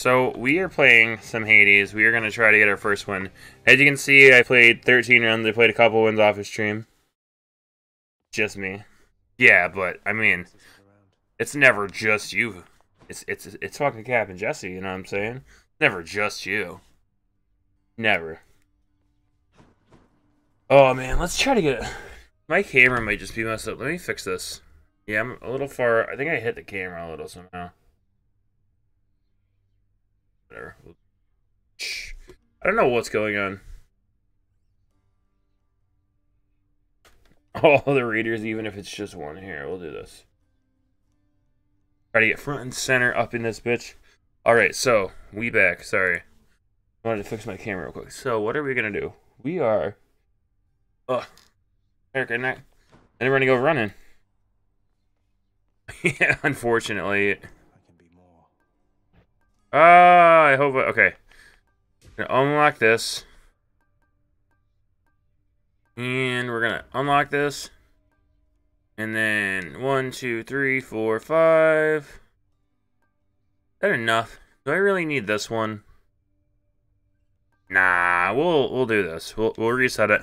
So we are playing some Hades. We are going to try to get our first win. As you can see, I played 13 rounds. I played a couple wins off his stream. Just me. Yeah, but I mean, it's never just you. It's it's it's fucking Cap and Jesse. You know what I'm saying? Never just you. Never. Oh man, let's try to get. My camera might just be messed up. Let me fix this. Yeah, I'm a little far. I think I hit the camera a little somehow. Whatever. I don't know what's going on. All the readers, even if it's just one here. We'll do this. Try to get front and center up in this bitch. Alright, so, we back. Sorry. I wanted to fix my camera real quick. So, what are we to do? We are... Ugh. Eric, and, I, and we're to go running. yeah, unfortunately. Ah, uh, I hope... Okay. unlock this. And we're to unlock this. And then one, two, three, four, five. That enough? Do I really need this one? Nah, we'll we'll do this. We'll we'll reset it.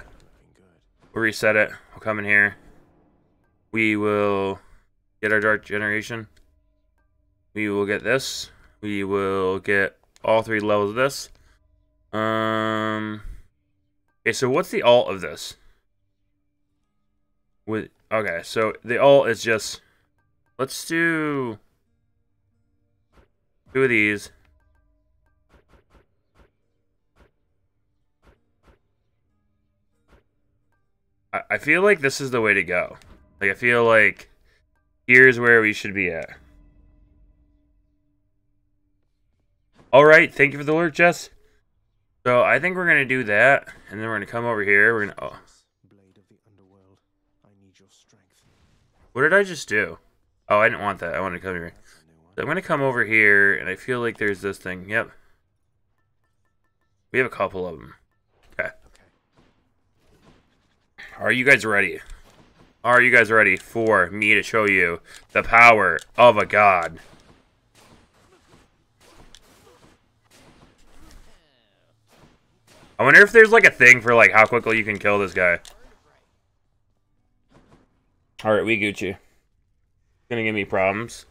We'll reset it. We'll come in here. We will get our Dark Regeneration. We will get this. We will get all three levels of this. Um. Okay, so what's the alt of this? With okay, so the alt is just. Let's do two of these. I, I feel like this is the way to go. Like I feel like here's where we should be at. Alright, thank you for the alert, Jess. So I think we're gonna do that, and then we're gonna come over here. We're gonna. Oh. What did I just do? Oh, I didn't want that. I wanted to come here. So I'm gonna come over here, and I feel like there's this thing. Yep. We have a couple of them. Okay. Are you guys ready? Are you guys ready for me to show you the power of a god? I wonder if there's like a thing for like how quickly you can kill this guy. Alright, we Gucci. Gonna give me problems.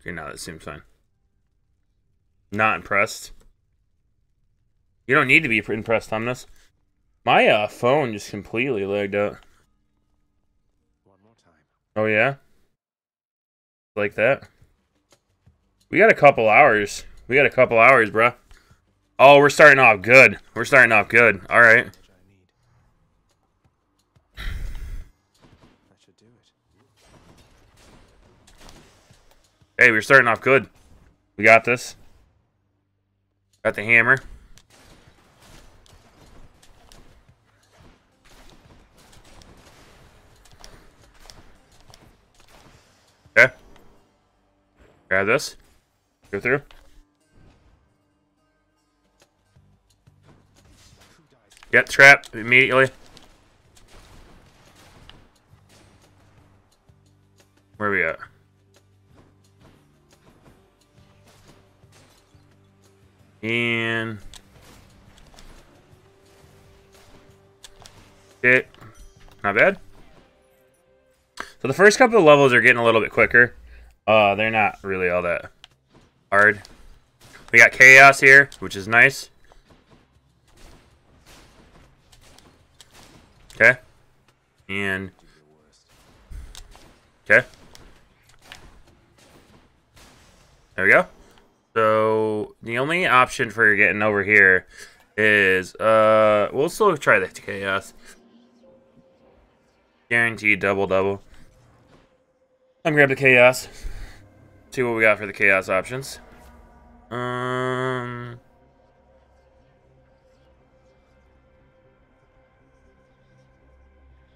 Okay, now that seems fine. Not impressed. You don't need to be impressed on this. My uh, phone just completely lagged out. Oh yeah? Like that? We got a couple hours. We got a couple hours, bruh. Oh, we're starting off good. We're starting off good. All right. Hey, we're starting off good. We got this. Got the hammer. Okay. Grab this. Go through. Get trapped immediately. Where are we at? And it not bad. So the first couple of levels are getting a little bit quicker. Uh, they're not really all that hard. We got chaos here, which is nice. Okay. And... Okay. There we go. So, the only option for getting over here is, uh, we'll still try the chaos. Guaranteed double-double. I'm grab the chaos. See what we got for the chaos options. Um...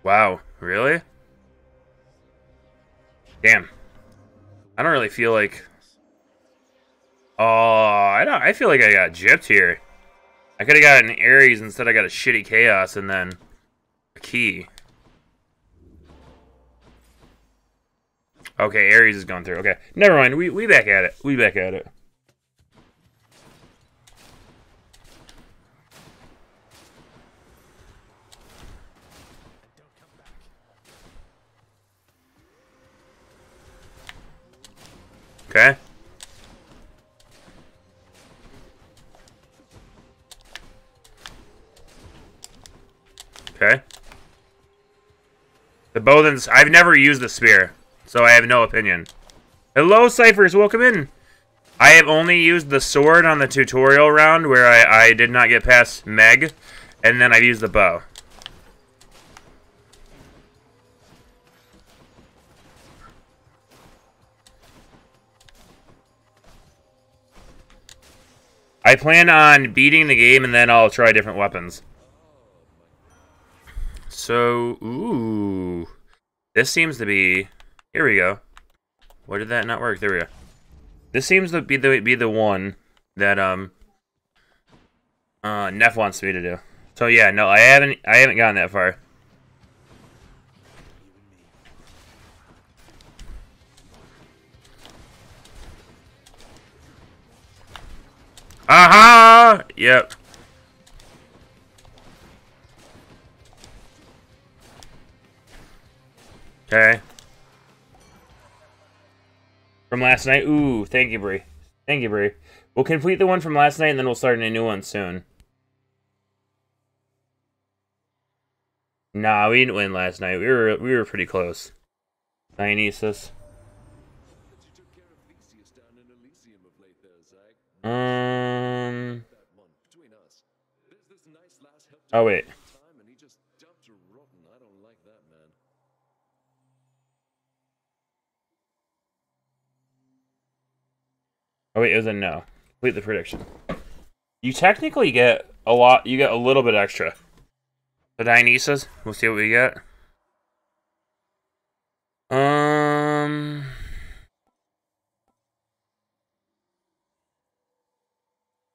Wow, really? Damn. I don't really feel like... Oh, I don't. I feel like I got gypped here. I could have got an Ares instead I got a shitty Chaos and then a key. Okay, Ares is going through. Okay, never mind. We we back at it. We back at it. Okay. Okay. The Bothans, I've never used the spear, so I have no opinion. Hello, Cyphers, welcome in. I have only used the sword on the tutorial round where I, I did not get past Meg, and then I've used the bow. I plan on beating the game and then I'll try different weapons. So, ooh. This seems to be... Here we go. Why did that not work? There we go. This seems to be the be the one that um uh Neff wants me to do. So yeah, no, I haven't I haven't gotten that far. Aha! Yep. Okay. From last night? Ooh, thank you, Brie. Thank you, Brie. We'll complete the one from last night, and then we'll start a new one soon. Nah, we didn't win last night. We were we were pretty close. Dionysus. Um. Um, oh wait. Oh wait, it was a no. Complete the prediction. You technically get a lot. You get a little bit extra. The Dionysus. We'll see what we get.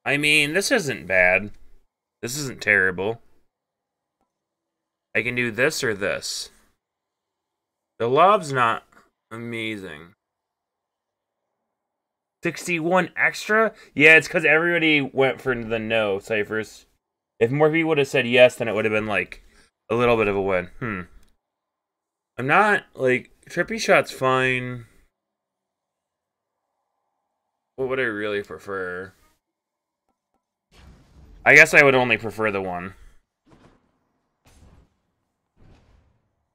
I mean, this isn't bad. This isn't terrible. I can do this or this. The lob's not amazing. 61 extra? Yeah, it's because everybody went for the no, Cyphers. If more people would have said yes, then it would have been like a little bit of a win. Hmm. I'm not, like, Triple Shot's fine. What would I really prefer? I guess I would only prefer the one.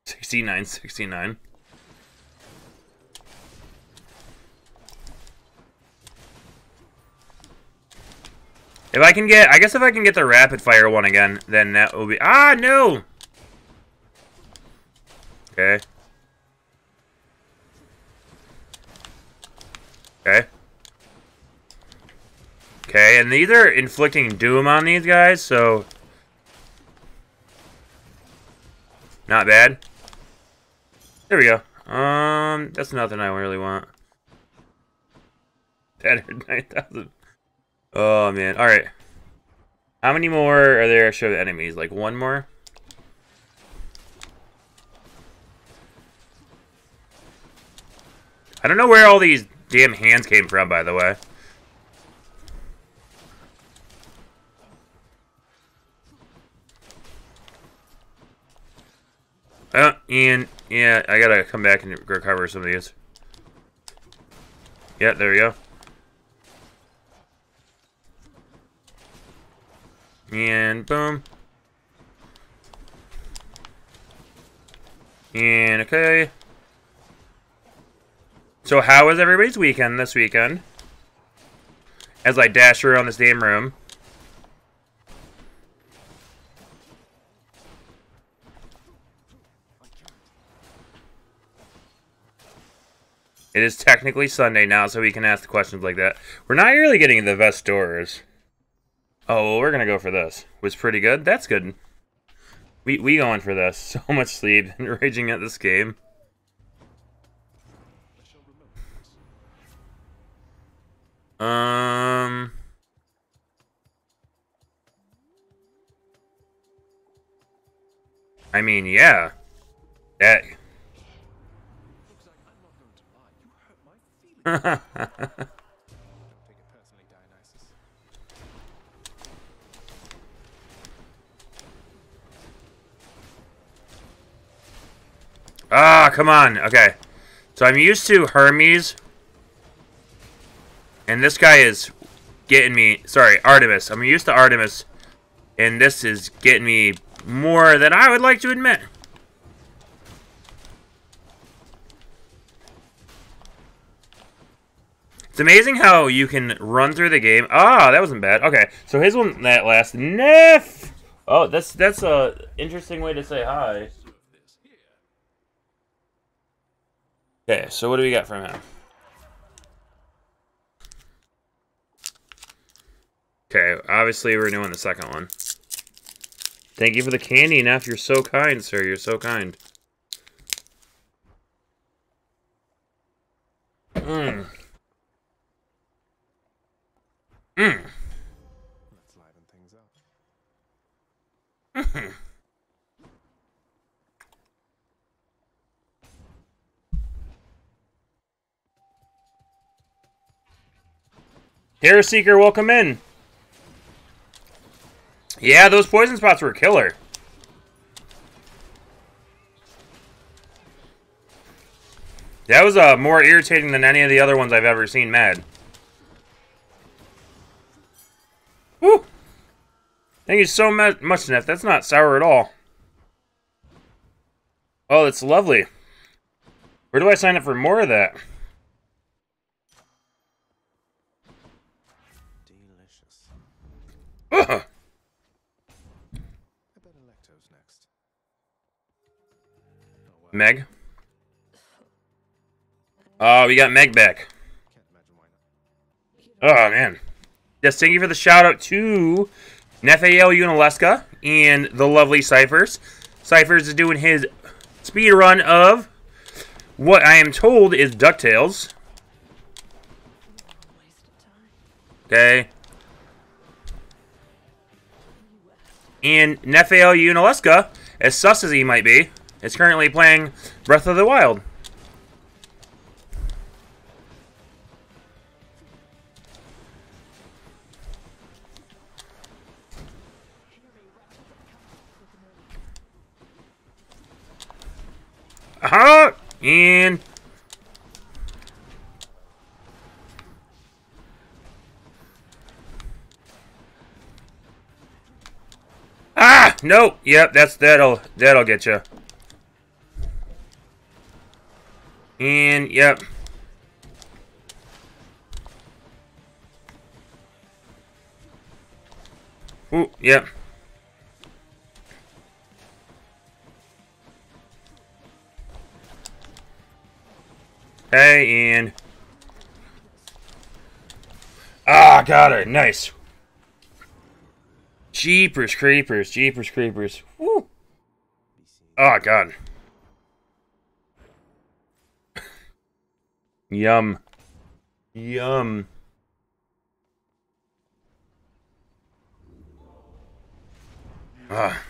69, 69. If I can get, I guess if I can get the rapid fire one again, then that will be, ah, no! Okay. Okay. Okay, and these are inflicting doom on these guys, so... Not bad. There we go. Um, that's nothing I really want. Better 9,000. Oh, man. Alright. How many more are there show enemies? Like one more? I don't know where all these damn hands came from, by the way. Oh, and, yeah, I gotta come back and recover some of these. Yeah, there we go. And boom. And okay. So how was everybody's weekend this weekend? As I dash around this damn room. It is technically Sunday now, so we can ask the questions like that. We're not really getting the best doors. Oh, well, we're gonna go for this. Was pretty good. That's good. We we going for this. So much sleep and raging at this game. Um. I mean, yeah. That. Ah, come on. Okay. So I'm used to Hermes. And this guy is getting me... Sorry, Artemis. I'm used to Artemis. And this is getting me more than I would like to admit. It's amazing how you can run through the game. Ah, that wasn't bad. Okay, so his one that last. Neff! Oh, that's that's a interesting way to say hi. Okay, so what do we got from him? Okay, obviously we're doing the second one. Thank you for the candy, Neff. You're so kind, sir. You're so kind. Mmm. Mmm. Let's liven things up. Mm-hmm. Terror Seeker, welcome in. Yeah, those poison spots were killer. That was uh, more irritating than any of the other ones I've ever seen mad. Woo! Thank you so much, Neff. That's not sour at all. Oh, that's lovely. Where do I sign up for more of that? I bet Alecto's next. Oh, Meg? Oh, we got Meg back. Oh, man. Yes, thank you for the shout out to Nephael Unileska and the lovely Cyphers. Cyphers is doing his speed run of what I am told is DuckTales. Okay. And Nephael Unileska, as sus as he might be, is currently playing Breath of the Wild. Aha! And Ah! No! Yep, that's that'll that'll get you. And yep. Ooh, yep. Hey, and ah, got her. Nice. Jeepers creepers, jeepers creepers. Woo. Oh god. Yum. Yum. Ah.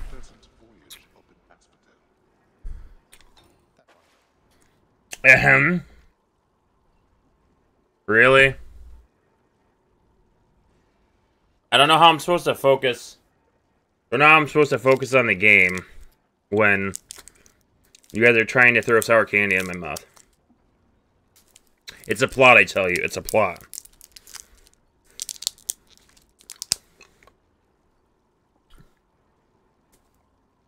Ahem. Really? I don't know how I'm supposed to focus. I know I'm supposed to focus on the game when you guys are trying to throw sour candy in my mouth. It's a plot, I tell you. It's a plot.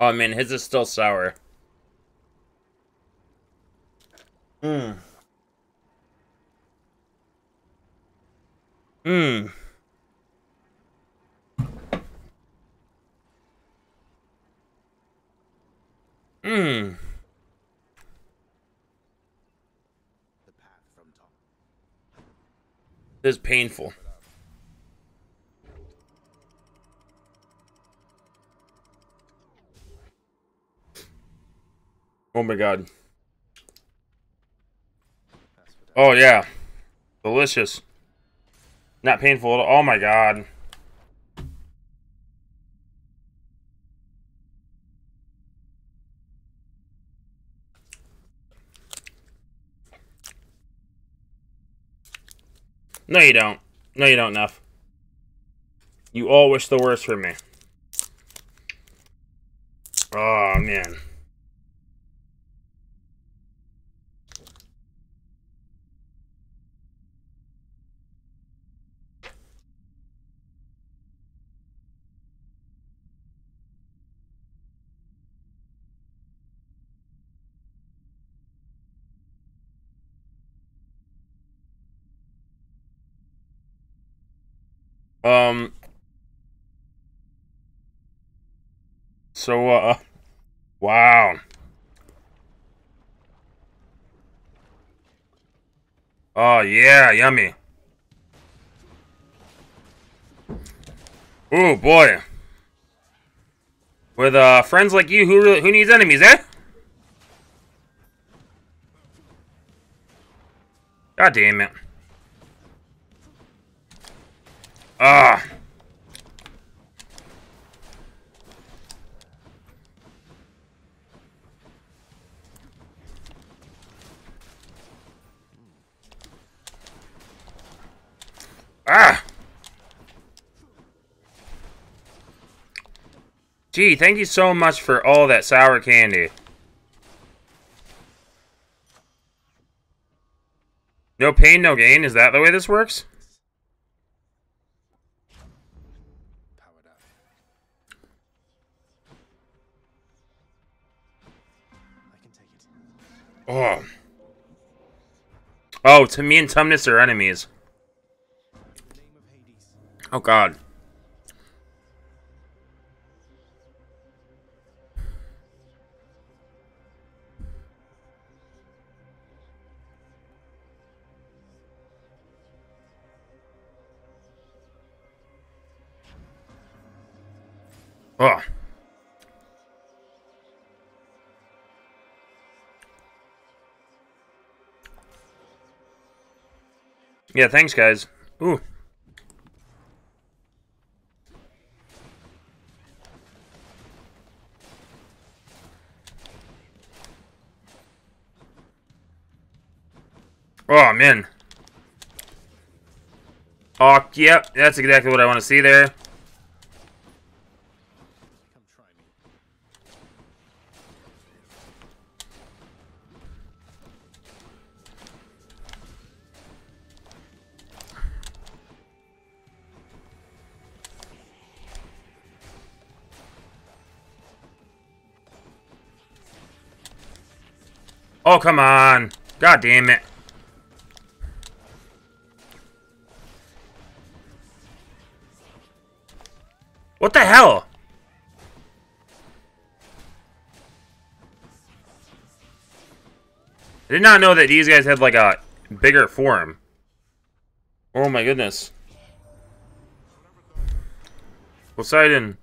Oh man, his is still sour. Mmm. Mmm. The path from top. This is painful. Oh my god. Oh yeah. Delicious. Not painful at all. Oh my god. No, you don't. No, you don't, Nuff. You all wish the worst for me. Oh, man. Um. So, uh. Wow. Oh, yeah, yummy. Ooh, boy. With, uh, friends like you, who, really- who needs enemies, eh? God damn it. Ah. Ah. Gee, thank you so much for all that sour candy. No pain, no gain. Is that the way this works? Oh. Oh, to me and Tumnus are enemies. Oh god. Oh. Yeah, thanks guys. Ooh. Oh, man. Oh, yep. That's exactly what I want to see there. Oh, come on. God damn it. What the hell? I did not know that these guys had like a bigger form. Oh my goodness. Poseidon.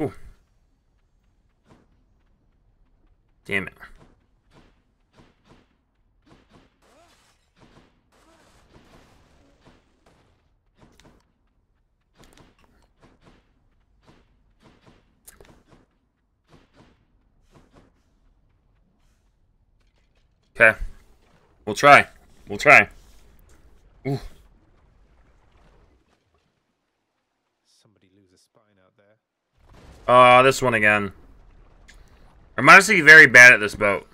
Ooh. Damn it. Okay. We'll try. We'll try. Ooh. Somebody lose a spine out there. Uh, this one again. I'm honestly very bad at this boat.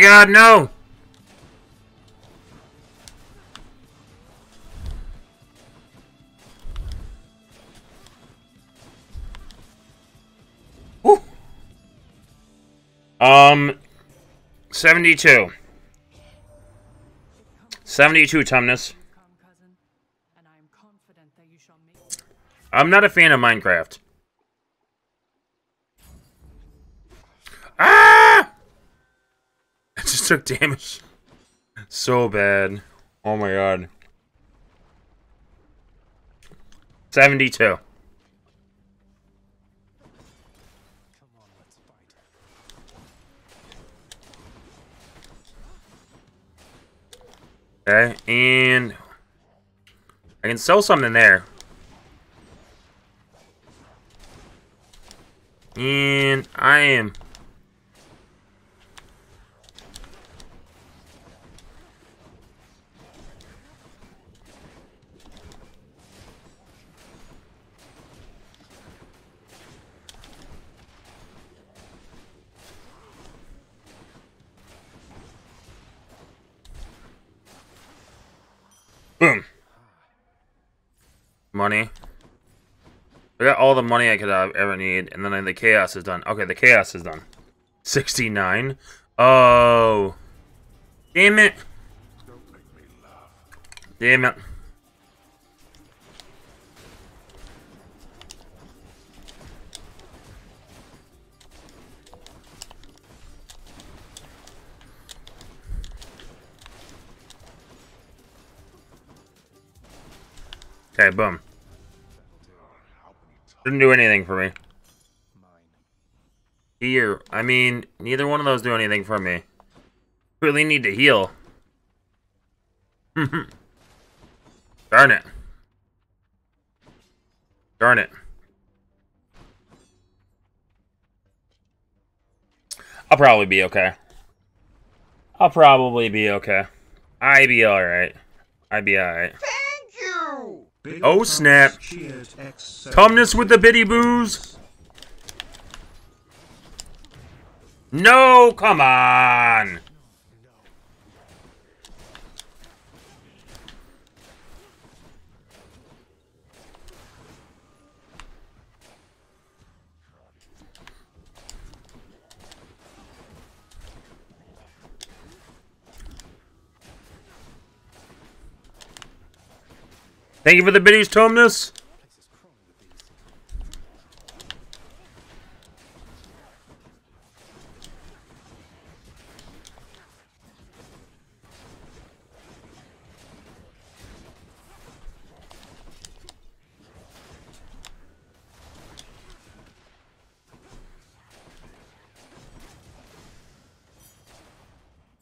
My god, no! Um, 72. 72, Tumnus. I'm not a fan of Minecraft. Took damage. So bad. Oh my god. 72. Come on, let's fight. Okay, and I can sell something there. And I am Boom. Money. I got all the money I could have ever need, and then uh, the chaos is done. Okay, the chaos is done. 69. Oh. Damn it. Damn it. Okay, boom. Didn't do anything for me. Here, I mean, neither one of those do anything for me. Really need to heal. Darn it. Darn it. I'll probably be okay. I'll probably be okay. I be alright. I be alright. Big Oh, snap. Tumnus with the bitty boos. No, come on. Thank you for the biddies, these.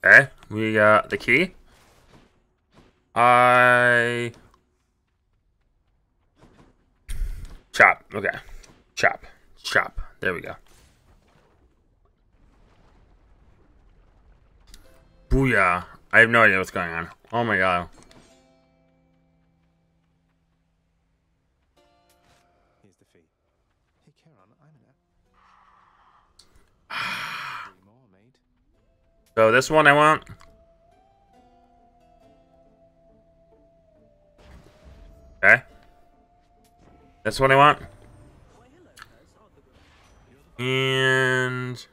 Eh? Okay, we got the key. I chop. Okay, chop, chop. There we go. Booyah! I have no idea what's going on. Oh my god. The fee. Hey, Kieran, I'm in a... Three more, mate. So this one I want. Okay. This what I want. And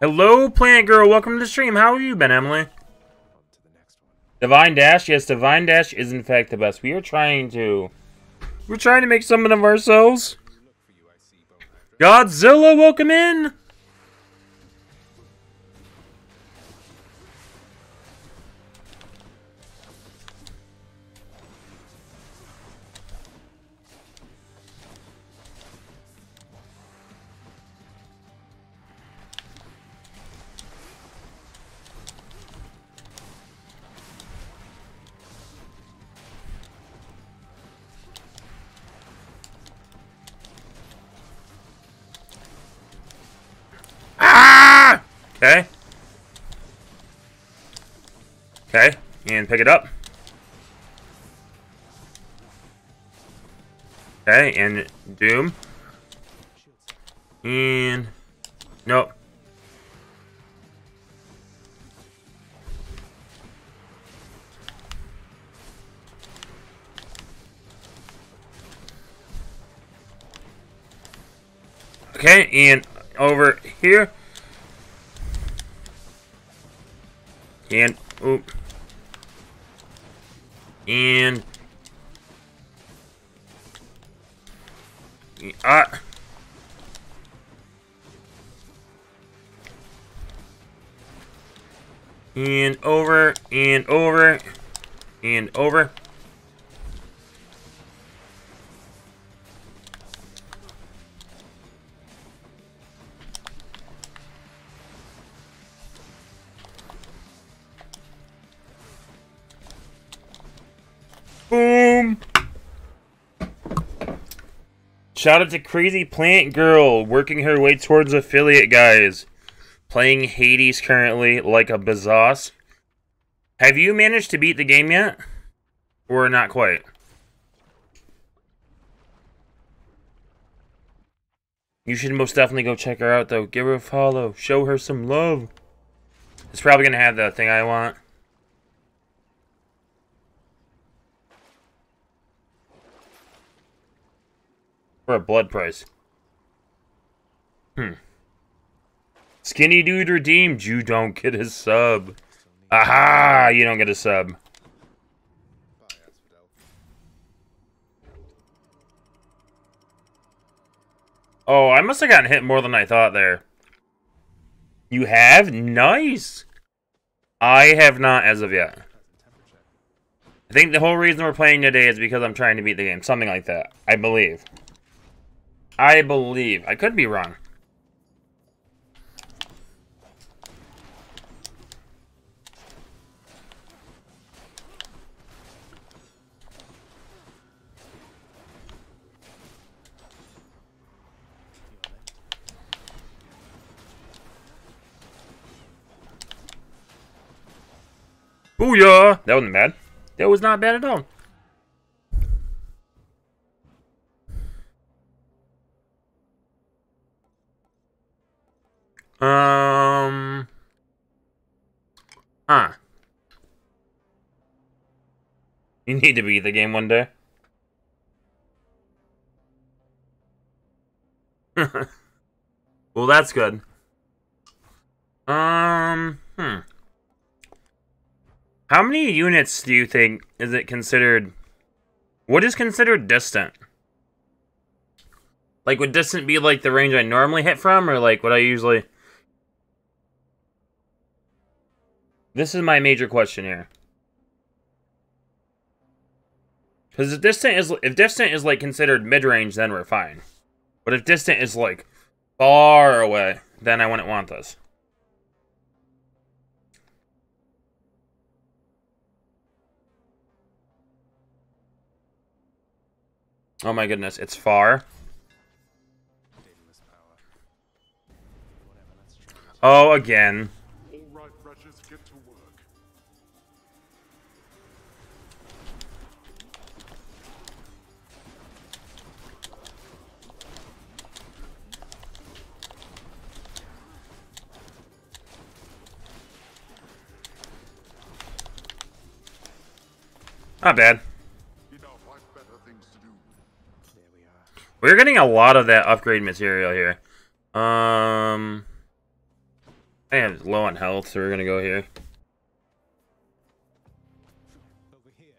Hello, Plant Girl. Welcome to the stream. How have you been, Emily? Divine Dash, yes, Divine Dash is in fact the best. We are trying to, we're trying to make something of ourselves. Godzilla, welcome in. Okay. Okay, and pick it up. Okay, and Doom. And... Nope. Okay, and over here. And, oop. And. Ah. And over, and over, and over. Shout out to Crazy Plant Girl working her way towards affiliate guys. Playing Hades currently like a bazoss. Have you managed to beat the game yet? Or not quite? You should most definitely go check her out though. Give her a follow. Show her some love. It's probably gonna have the thing I want. For a blood price. Hmm. Skinny dude redeemed. You don't get a sub. Aha! You don't get a sub. Oh, I must have gotten hit more than I thought there. You have? Nice! I have not as of yet. I think the whole reason we're playing today is because I'm trying to beat the game. Something like that. I believe. I believe. I could be wrong. Booyah! That wasn't bad. That was not bad at all. Um. Huh. You need to beat the game one day. well, that's good. Um. Hmm. How many units do you think is it considered? What is considered distant? Like, would distant be like the range I normally hit from, or like what I usually? This is my major question here. Because if distant is if distant is like considered mid range, then we're fine. But if distant is like far away, then I wouldn't want this. Oh my goodness, it's far. Oh, again. Not bad. Enough, I've better things to do. There we are. Getting a lot of that upgrade material here. Um, I am low on health, so we're gonna go here. Here.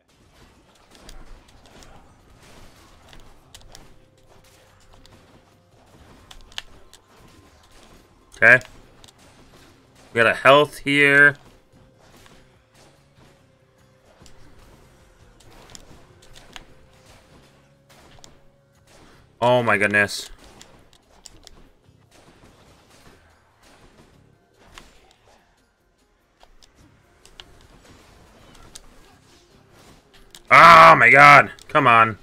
Okay. We got a health here. Oh my goodness. Oh my god. Come on.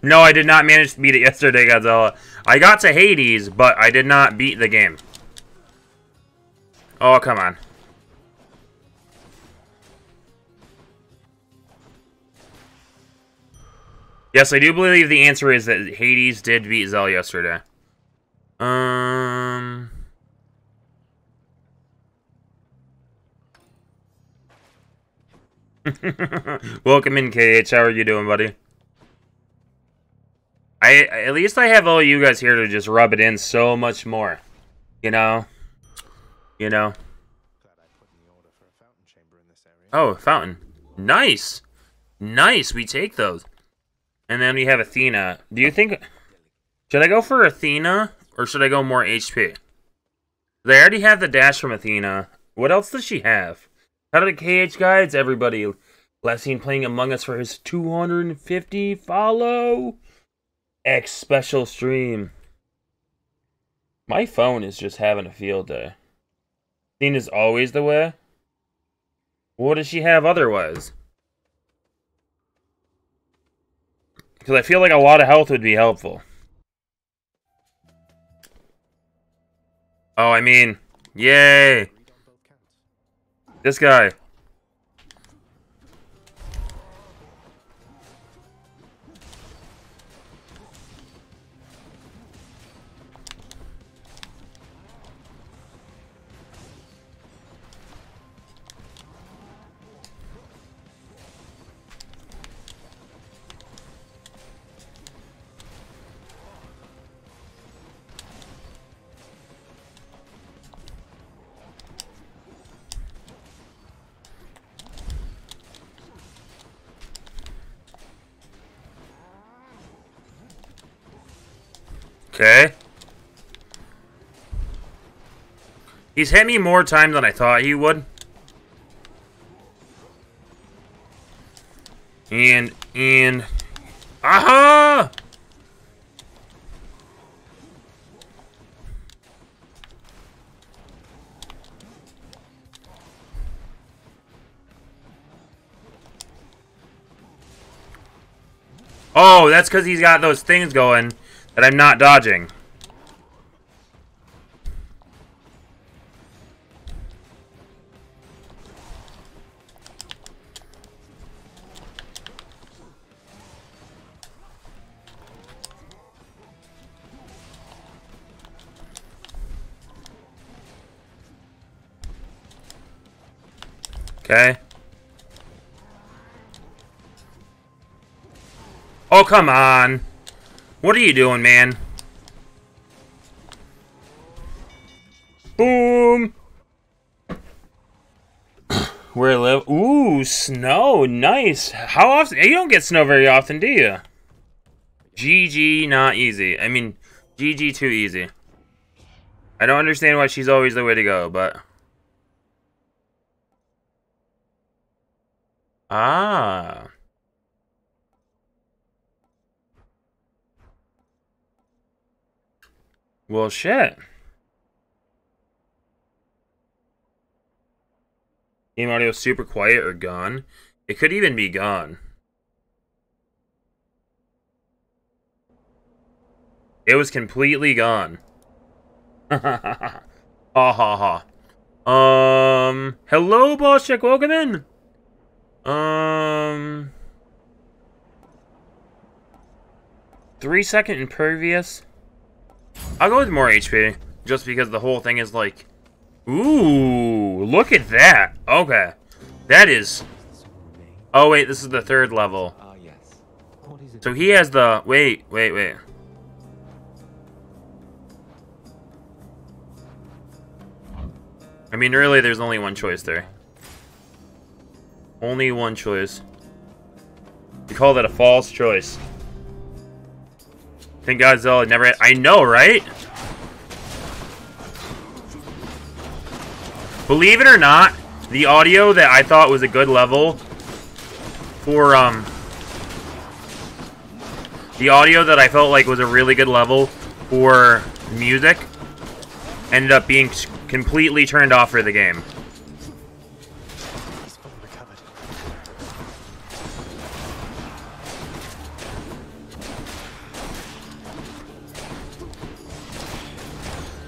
No, I did not manage to beat it yesterday, Godzilla. I got to Hades, but I did not beat the game. Oh, come on. Yes, I do believe the answer is that Hades did beat Zell yesterday. Um... Welcome in, KH. How are you doing, buddy? I at least I have all you guys here to just rub it in so much more. You know? You know? Glad I put in the order for a fountain chamber in this area. Oh, fountain. Nice. Nice. We take those. And then we have Athena. Do you think should I go for Athena or should I go more HP? They already have the dash from Athena. What else does she have? How did KH guides everybody? Lessine playing Among Us for his 250 follow. X special stream. My phone is just having a field day. Athena's always the way. What does she have otherwise? Because I feel like a lot of health would be helpful. Oh, I mean, yay! This guy. Okay. He's hit me more times than I thought he would. And, and... Aha! Oh, that's because he's got those things going that I'm not dodging. Okay. Oh, come on. What are you doing, man? Boom! Where I live? Ooh, snow. Nice. How often? You don't get snow very often, do you? GG, not easy. I mean, GG too easy. I don't understand why she's always the way to go, but... Ah. Well, shit. Game audio super quiet or gone. It could even be gone. It was completely gone. ha ha ha. Um, hello, boss check. Welcome in. Um, three second impervious. I'll go with more HP, just because the whole thing is like, ooh, look at that. Okay, that is. Oh wait, this is the third level. So he has the wait, wait, wait. I mean, really, there's only one choice there. Only one choice. You call that a false choice. Godzilla never had, I know, right? Believe it or not, the audio that I thought was a good level for, um... The audio that I felt like was a really good level for music ended up being completely turned off for the game.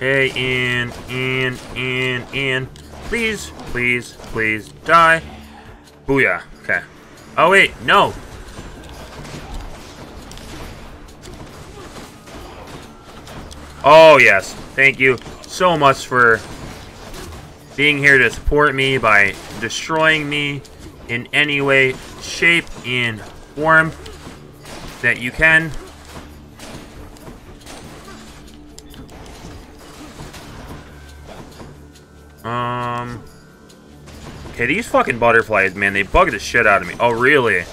Hey, in, in, in, in. Please, please, please, die. Booyah. Okay. Oh, wait, no. Oh, yes. Thank you so much for being here to support me by destroying me in any way, shape, and form that you can. Um. Okay, these fucking butterflies, man, they bug the shit out of me. Oh, really?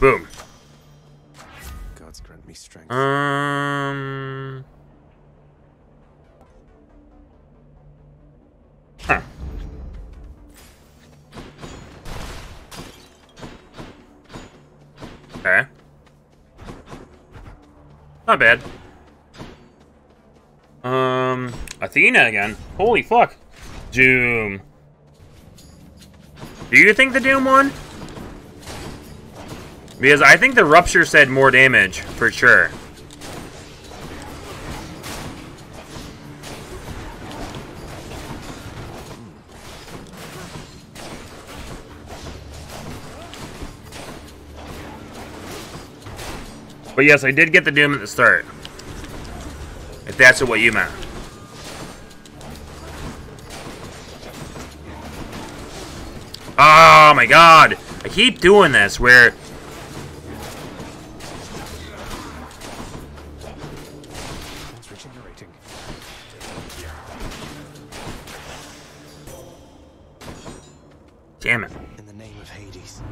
Boom. Gods grant me strength. Um. Huh. Okay. Not bad. Um, Athena again. Holy fuck. Doom. Do you think the Doom won? Because I think the Rupture said more damage, for sure. But yes, I did get the Doom at the start. If that's what you meant. Oh my god! I keep doing this where Damn it. In the name of Hades.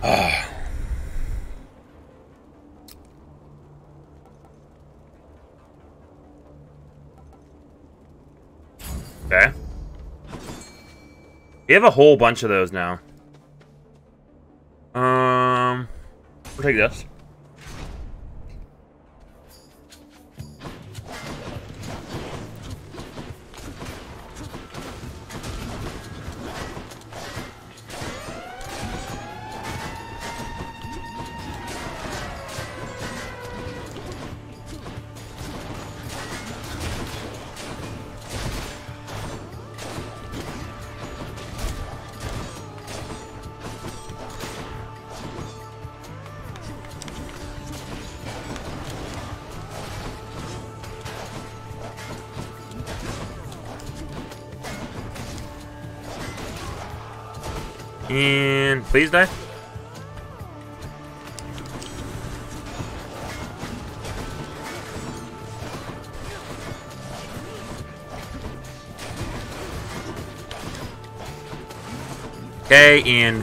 Ah. Okay. We have a whole bunch of those now. Um, we'll take this. Die. Okay, and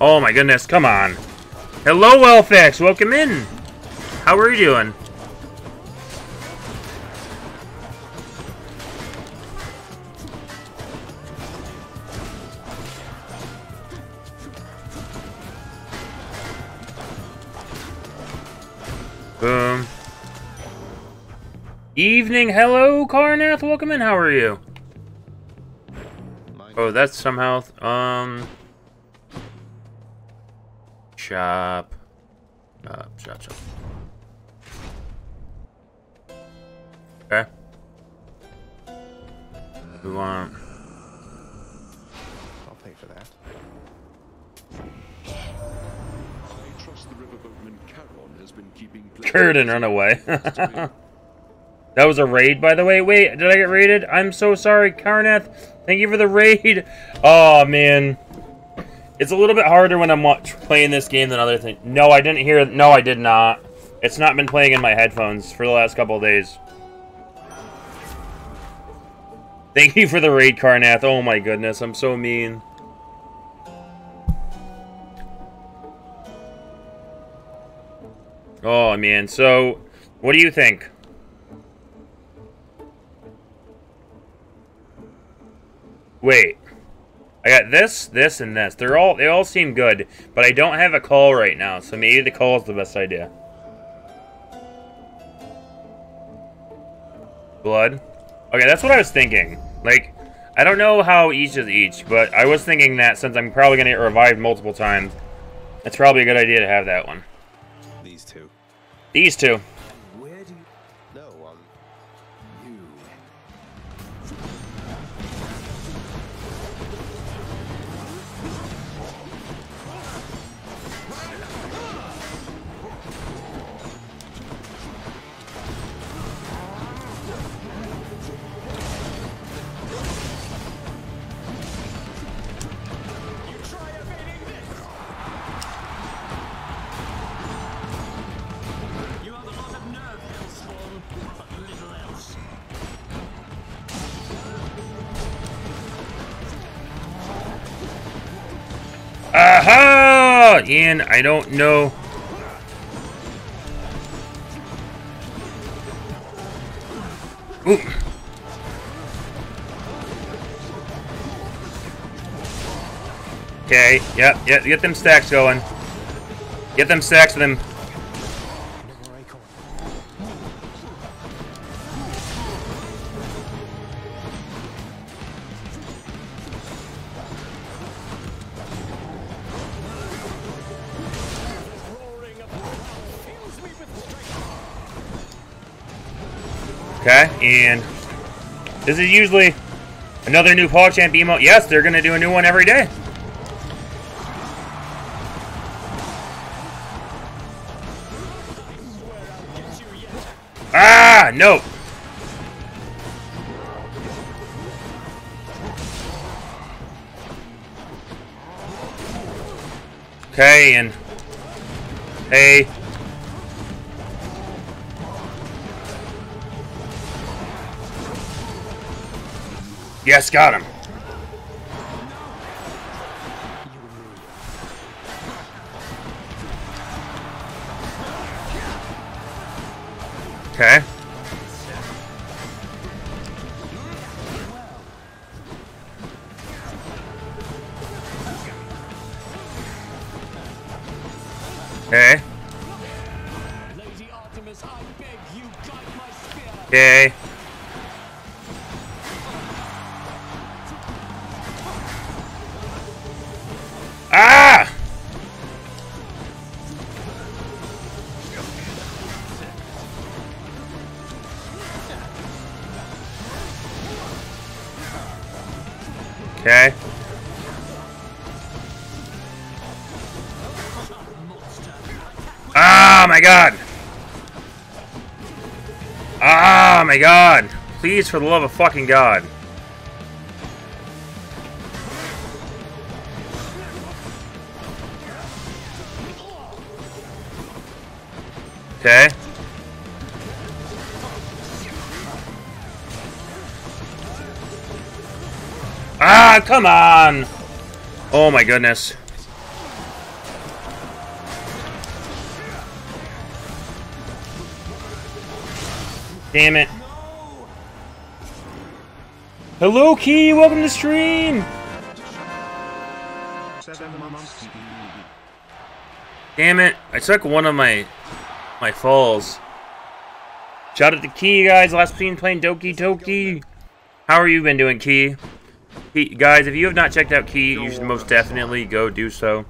Oh my goodness, come on. Hello, Wellfix, welcome in. How are you doing? Evening, hello, Karnath, welcome in, how are you? Oh, that's some health. Um. Shop. Shop, shop, shop. Okay. We want. I'll pay for that. I trust the riverboatman Charon has been keeping Curtin, run away. that was a raid, by the way. Wait, did I get raided? I'm so sorry, Karnath. Thank you for the raid. Oh, man. It's a little bit harder when I'm playing this game than other things. No, I didn't hear. No, I did not. It's not been playing in my headphones for the last couple of days. Thank you for the raid, Karnath. Oh my goodness, I'm so mean. Oh man, so what do you think? Wait. I got this, this, and this. They're all they all seem good, but I don't have a call right now, so maybe the call is the best idea. Blood? Okay, that's what I was thinking. Like, I don't know how each is each, but I was thinking that since I'm probably going to get revived multiple times, it's probably a good idea to have that one. These two. These two. Ian, I don't know. Ooh. Okay, yep, yep, get them stacks going. Get them stacks with them. And this is usually another new PogChamp emote. Yes, they're gonna do a new one every day. Ah, no. Okay, and hey. Yes, got him. My God! Please, for the love of fucking God. Okay. Ah, come on! Oh my goodness. Damn it. Hello, Key. Welcome to stream. Damn it. I took one of my my falls. Shout out to Key, guys. Last seen playing Doki Doki. How are you been doing, Key? Key? Guys, if you have not checked out Key, you should most definitely go do so.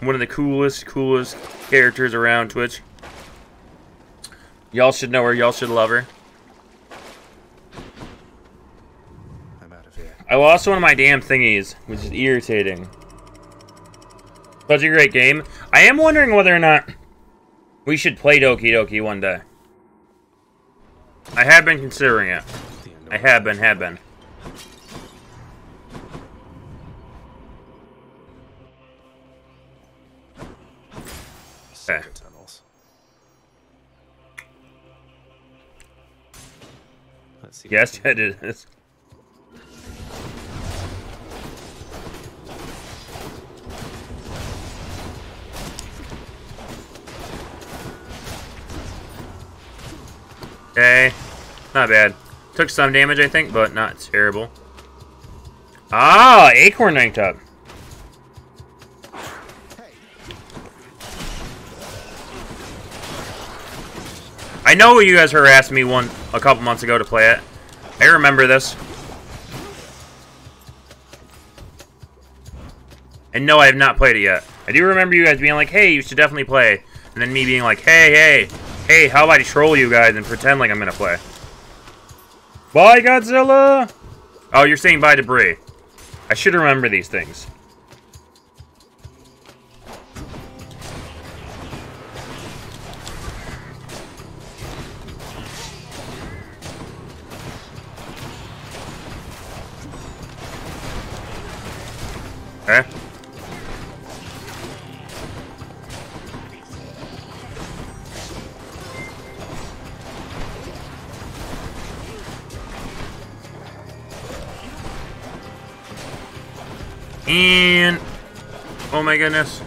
One of the coolest, coolest characters around Twitch. Y'all should know her. Y'all should love her. I'm out of here. I lost one of my damn thingies, which is irritating. Such a great game. I am wondering whether or not we should play Doki Doki one day. I have been considering it. I have been, have been. tunnels. Let's see. Yes. Okay, not bad. Took some damage, I think, but not terrible. Ah, Acorn ranked up. I know you guys harassed me one a couple months ago to play it. I remember this. And no, I have not played it yet. I do remember you guys being like, hey, you should definitely play. And then me being like, hey, hey, hey, how about I troll you guys and pretend like I'm gonna play? Bye, Godzilla! Oh, you're saying bye, Debris. I should remember these things. Okay. And... Oh my goodness.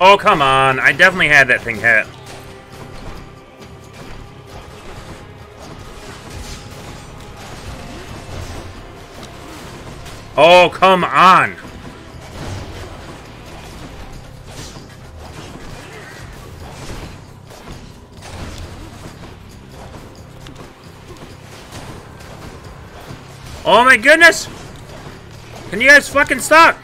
Oh, come on. I definitely had that thing hit. Oh, come on. Oh my goodness! Can you guys fucking stop?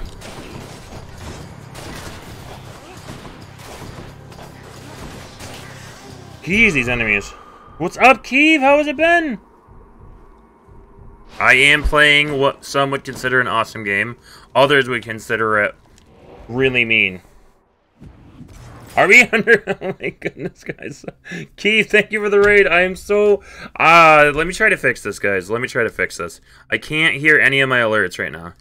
Jeez, these enemies. What's up, Keeve? How has it been? I am playing what some would consider an awesome game. Others would consider it really mean. Are we under? Oh my goodness, guys. Keith, thank you for the raid. I am so... Uh, let me try to fix this, guys. Let me try to fix this. I can't hear any of my alerts right now.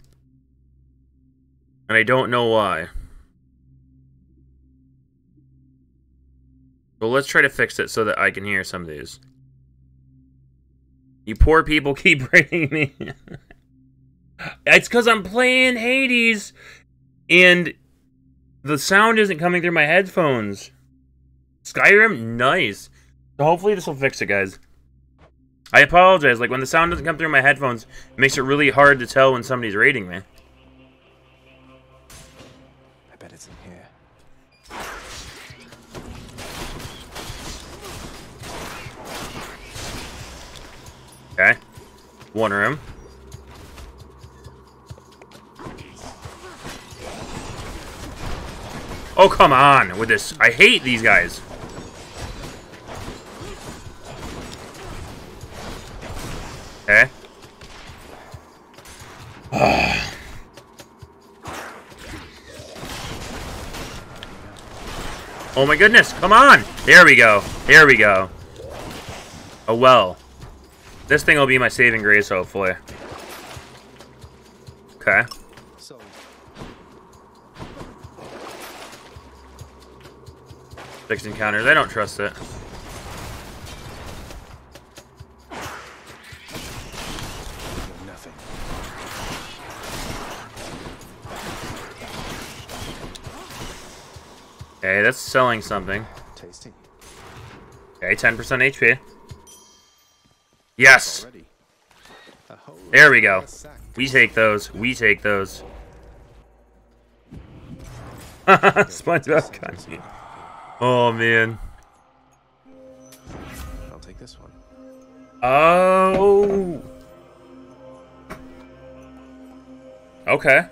And I don't know why. So let's try to fix it so that I can hear some of these. You poor people keep raiding me. it's because I'm playing Hades and the sound isn't coming through my headphones. Skyrim, nice. So hopefully this will fix it, guys. I apologize. Like, when the sound doesn't come through my headphones, it makes it really hard to tell when somebody's raiding me. I bet it's in here. Okay. One room. Oh, come on with this. I hate these guys. Okay. Eh? oh my goodness, come on! There we go. There we go. Oh well. This thing will be my saving grace, hopefully. Okay. Six encounters. I don't trust it. Okay, that's selling something. Tasty. Okay, 10% HP. Yes! There we go. We take those. We take those. SpongeBob Country. Oh, man. I'll take this one. Oh! Okay.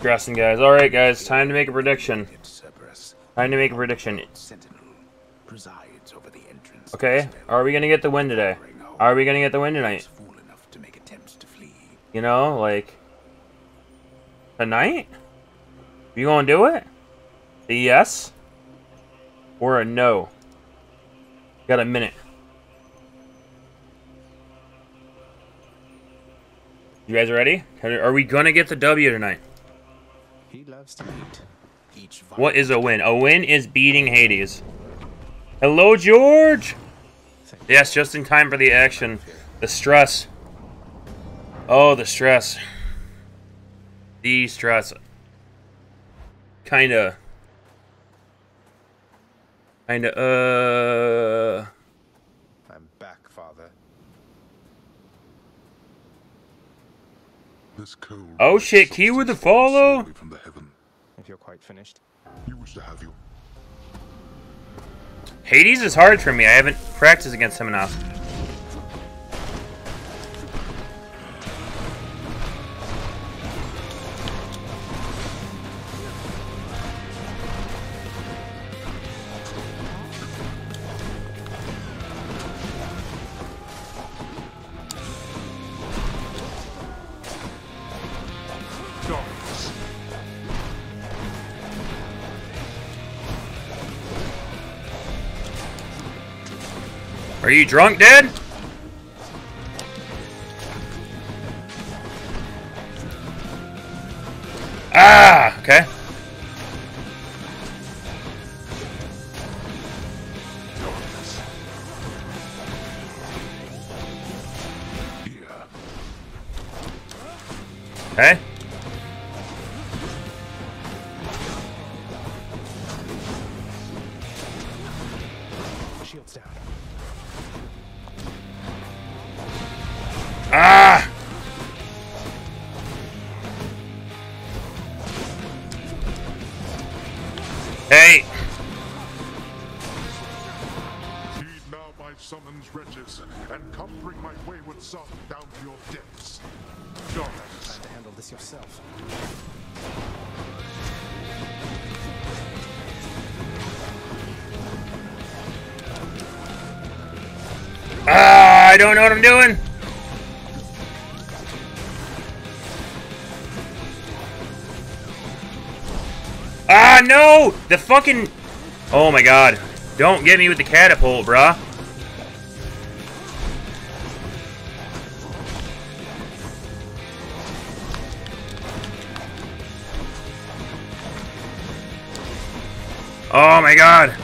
Grassing guys. Alright, guys. Time to make a prediction. Time to make a prediction. Presides over the entrance. Okay, are we gonna get the win today? Are we gonna get the win tonight? Fool enough to make attempts to flee. You know, like tonight? You gonna do it? A yes or a no? Got a minute. You guys ready? Are we gonna get the W tonight? He loves to eat. Each What is a win? A win is beating Hades. Hello, George. Yes, just in time for the action. The stress. Oh, the stress. The stress. Kinda. Kinda, uh... I'm back, father. This cold Oh shit, Key with the follow? from the heaven. If you're quite finished. You wish to have your Hades is hard for me. I haven't practiced against him enough. Are you drunk, Dad? The fucking... Oh my god. Don't get me with the catapult, bruh. Oh my god.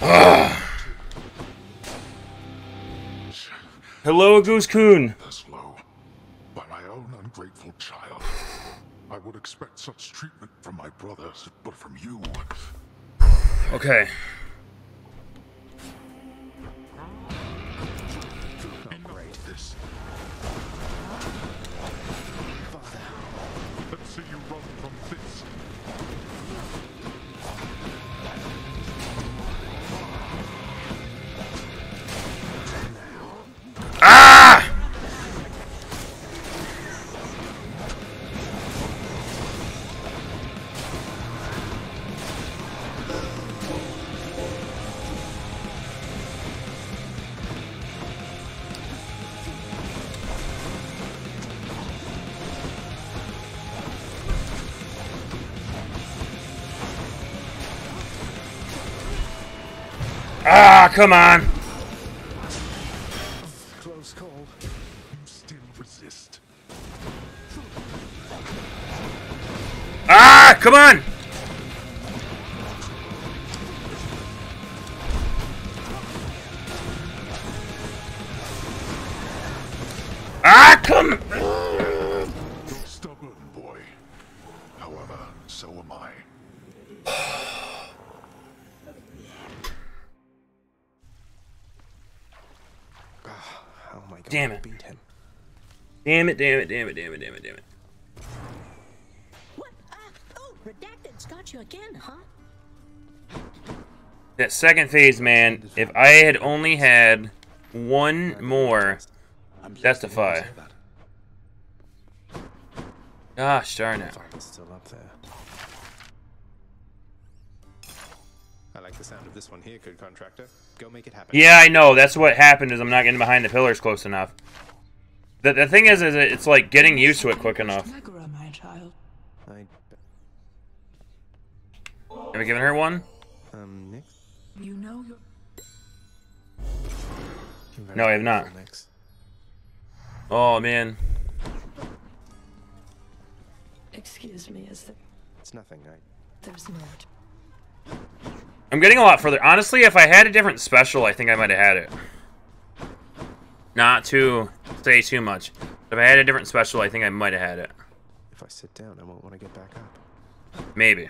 Ah. Hello, Goose Coon. Thus low. By my own ungrateful child. I would expect such treatment from my brothers, but from you. Okay. Come on. Close call. You still resist. Ah, come on. Damn it, damn it, damn it, damn it, damn it, damn it. What? Uh, oh, Redacted's got you again, huh? That second phase, man, if I had only had one more, I'm pleased to hear Testify. say. Gosh darn it. It's still up there. I like the sound of this one here, good contractor. Go make it happen. Yeah, I know. That's what happened is I'm not getting behind the pillars close enough. The, the thing is, is it's like getting used to it quick enough. Megara, my child. I, Have we given her one? um, Nyx? You know your You're No, I have not. Oh, man. excuse me, is there It's nothing. I, there's not. I'm getting a lot further. Honestly, if I had a different special, I think I might have had it. Not to say too much. If I had a different special, I think I might have had it. if I sit down, I won't want to get back up. Maybe.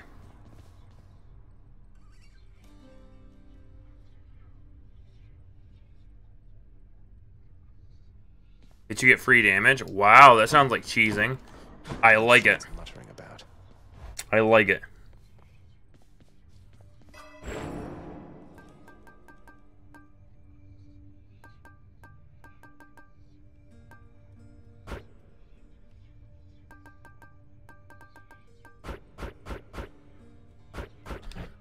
Did you get free damage? Wow, that sounds like cheesing. I like it. What's muttering about? I like it.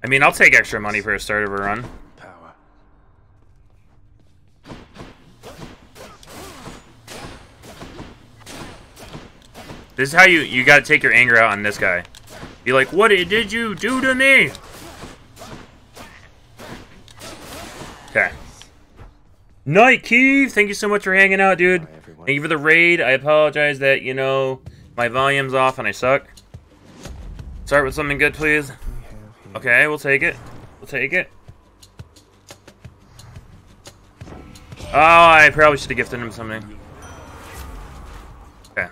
I mean, I'll take extra money for a start of a run. Power. This is how you you gotta take your anger out on this guy. Be like, what did you do to me? Okay. Night Keith, thank you so much for hanging out, dude. Hi. Thank you for the raid. I apologize that you know my volume's off and I suck. Start with something good, please. Okay, we'll take it. We'll take it. Oh, I probably should have gifted him something. Okay.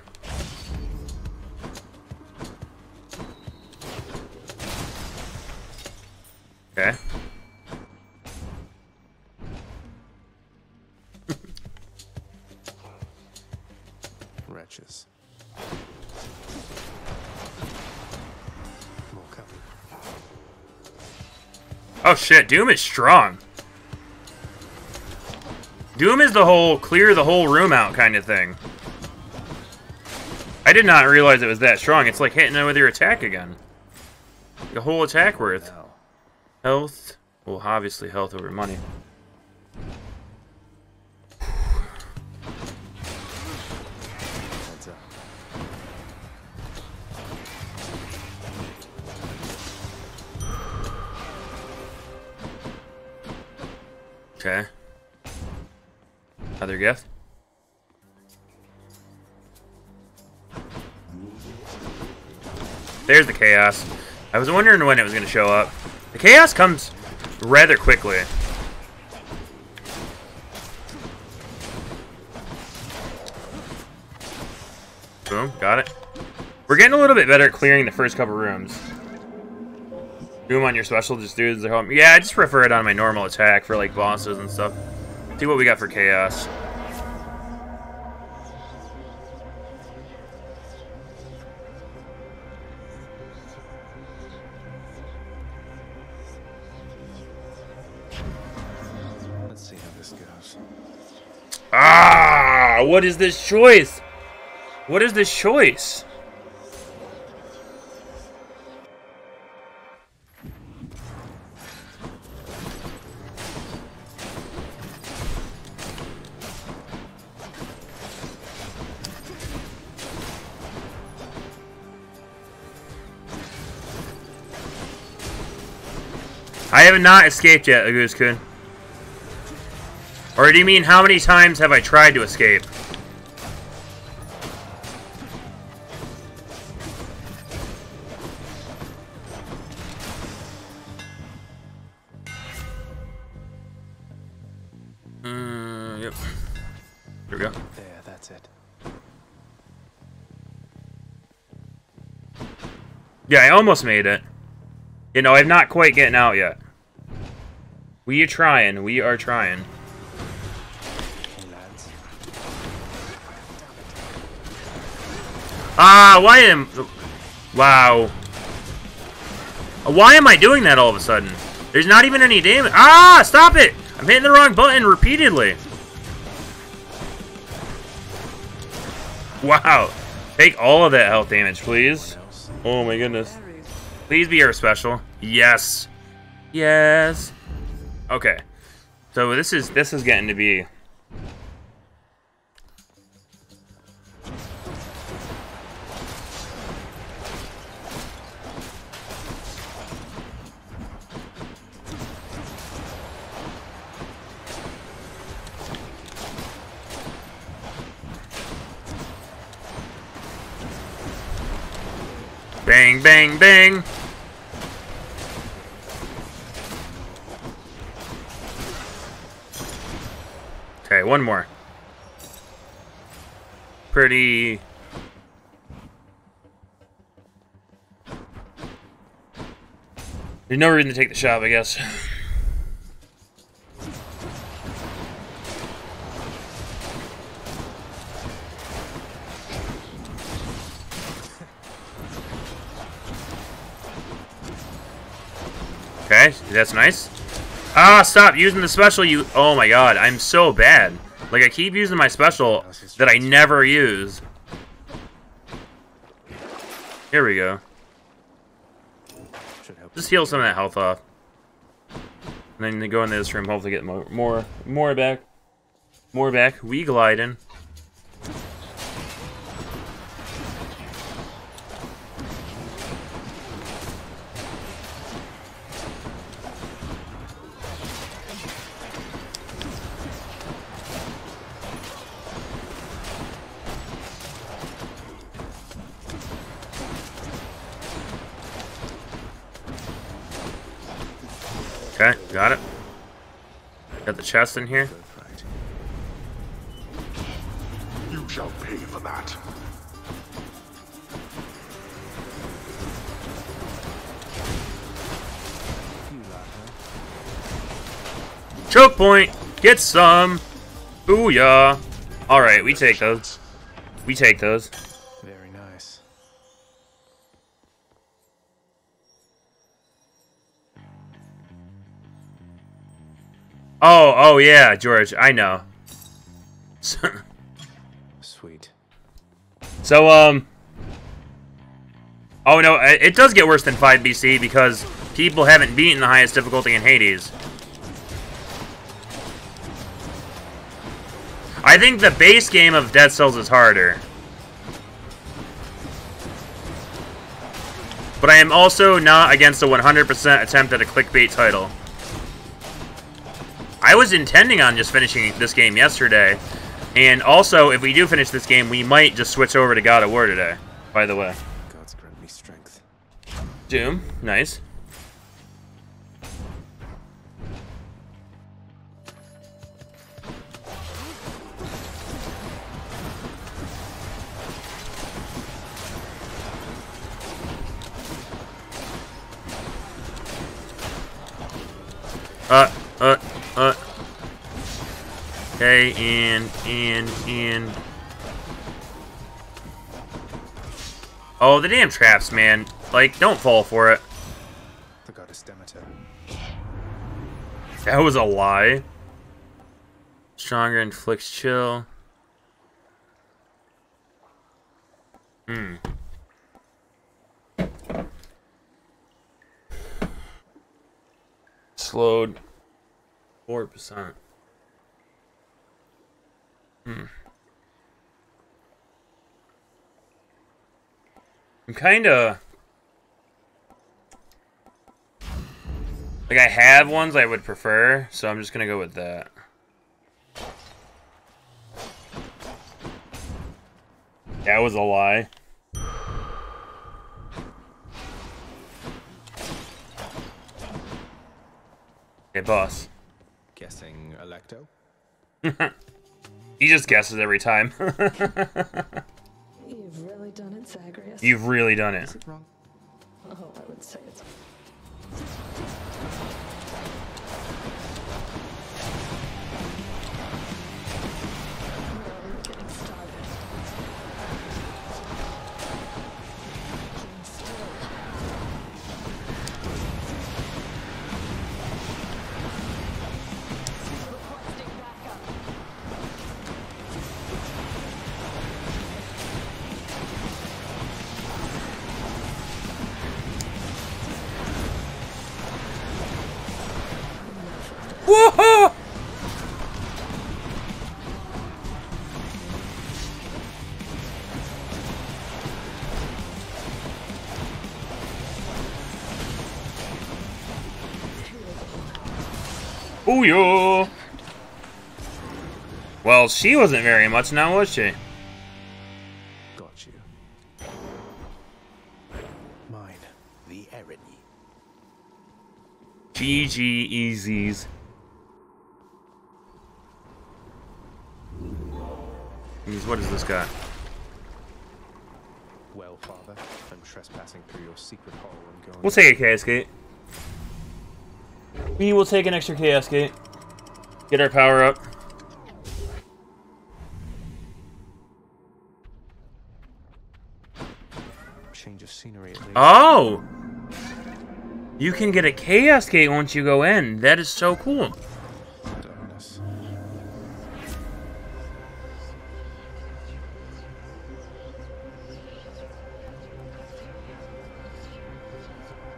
Okay. Oh shit, Doom is strong. Doom is the whole clear the whole room out kind of thing. I did not realize it was that strong. It's like hitting it with your attack again. The whole attack worth. Health. Well, obviously health over money. Okay. Other gift. There's the chaos. I was wondering when it was going to show up. The chaos comes rather quickly. Boom, got it. We're getting a little bit better at clearing the first couple rooms. Doom on your special, just dudes at home. Yeah, I just prefer it on my normal attack for like bosses and stuff. See what we got for chaos. Let's see how this goes. Ah, what is this choice? What is this choice? I have not escaped yet, Aguz-kun. Or do you mean how many times have I tried to escape? Mm, yep. Here we go. There, that's it. Yeah, I almost made it. You know, I'm not quite getting out yet. We are trying. We are trying. Ah, why am... Wow. Why am I doing that all of a sudden? There's not even any damage. Ah, stop it! I'm hitting the wrong button repeatedly. Wow. Take all of that health damage, please. Oh my goodness. Please be our special. Yes. Yes. Okay. So this is this is getting to be Bang, bang, bang. One more. Pretty... There's no reason to take the shop, I guess. Okay, that's nice. Ah, stop using the special you- Oh my god, I'm so bad. Like, I keep using my special that I never use. Here we go. Just heal some of that health off. And then go into this room, hopefully get more, more, more back. More back. We gliding. Chest in here. You shall pay for that. Choke point! Get some! Booyah! Alright, we take those. We take those. Oh, yeah, George, I know. Sweet. So, um... Oh, no, it it does get worse than 5 BC because people haven't beaten the highest difficulty in Hades. I think the base game of Dead Cells is harder. But I am also not against a 100% attempt at a clickbait title. I was intending on just finishing this game yesterday. And also, if we do finish this game, we might just switch over to God of War today, by the way. God's grant me strength. Doom, nice. Uh, uh, uh. Okay, and, and, and. Oh, the damn traps, man. Like, don't fall for it. The goddess Demeter. That was a lie. Stronger inflicts chill. Hmm. Slowed. 4%. Hmm. I'm kinda... Like, I have ones I would prefer, so I'm just gonna go with that. That was a lie. Okay, boss. Guessing Alecto? He just guesses every time. You've really done it, Zagreus. You've really done it. Is it wrong? Oh, I would say it's. Booyah! Well, she wasn't very much now, was she? Got you. Mine. The Eren. GG Easies. What is this guy? Well, father, I'm trespassing through your secret hole and going. We'll take a gate. We will take an extra chaos gate. Get our power up. change of scenery at least. Oh! You can get a chaos gate once you go in. That is so cool.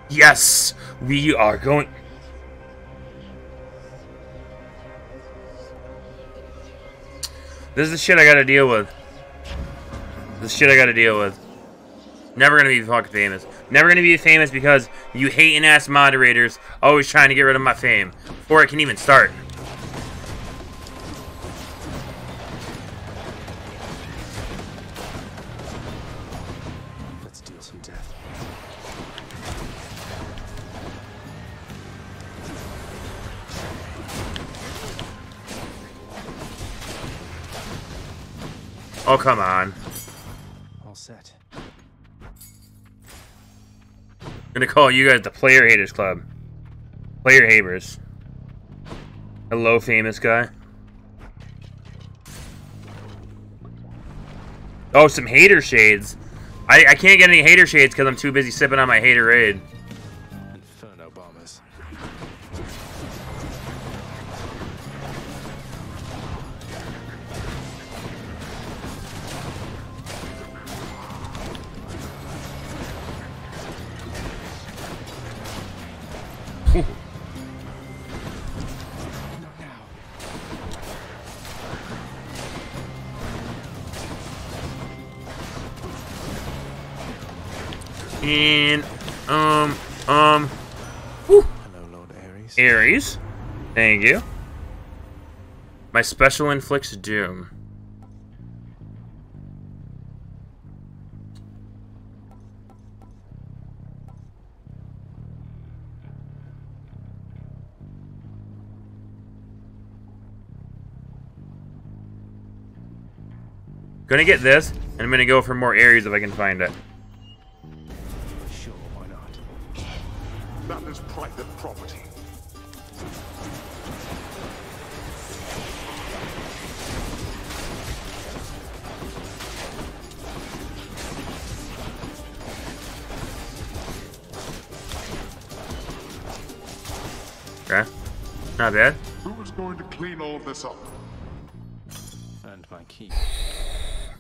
Yes! We are going... This is the shit I gotta deal with. This shit I gotta deal with. Never gonna be fucking famous. Never gonna be famous because you hating ass moderators always trying to get rid of my fame before it can even start. Oh, come on. All set. I'm gonna call you guys the Player Haters Club. Player Haters. Hello, famous guy. Oh, some hater shades. I, I can't get any hater shades because I'm too busy sipping on my haterade. And, um, um, Hello, Lord Ares. Ares. Thank you. My special inflicts doom. Gonna get this, and I'm gonna go for more Ares if I can find it. Property. Okay. Not bad. Who is going to clean all this up? And my key.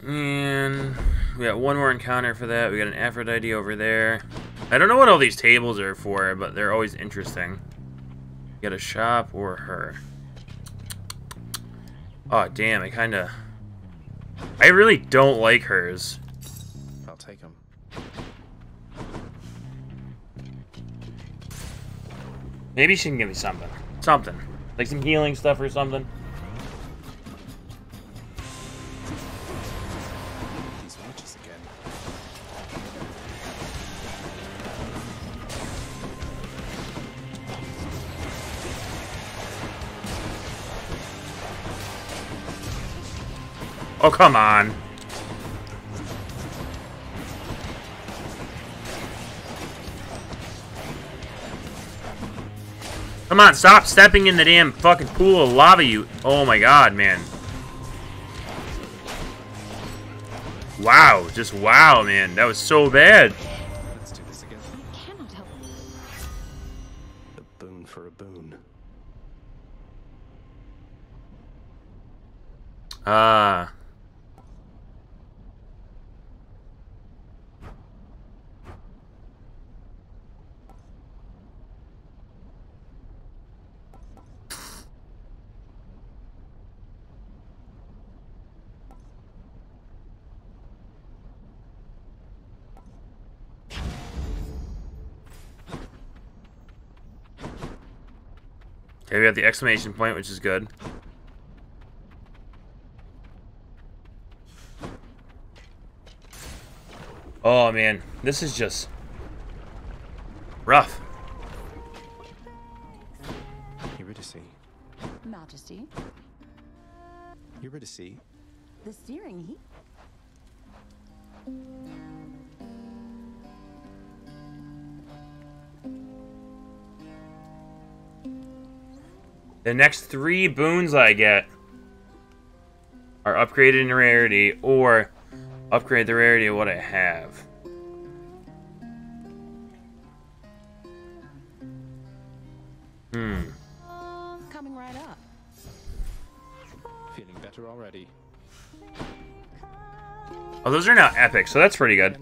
And we got one more encounter for that. We got an Aphrodite over there. I don't know what all these tables are for, but they're always interesting. Get a shop or her. Oh, damn, I kind of... I really don't like hers. I'll take them. Maybe she can give me something. Something. Like some healing stuff or something. Oh, come on. Come on, stop stepping in the damn fucking pool of lava, you... Oh my god, man. Wow, just wow, man. That was so bad. Let's do this again. I Cannot help. A boon for a boon. Ah. Okay, we have the exclamation point, which is good. Oh man, this is just rough. Eurydice, Majesty, Eurydice, the steering he The next three boons I get are upgraded in rarity or upgrade the rarity of what I have. Hmm. coming right up. feeling better already. Oh, those are now epic, so that's pretty good.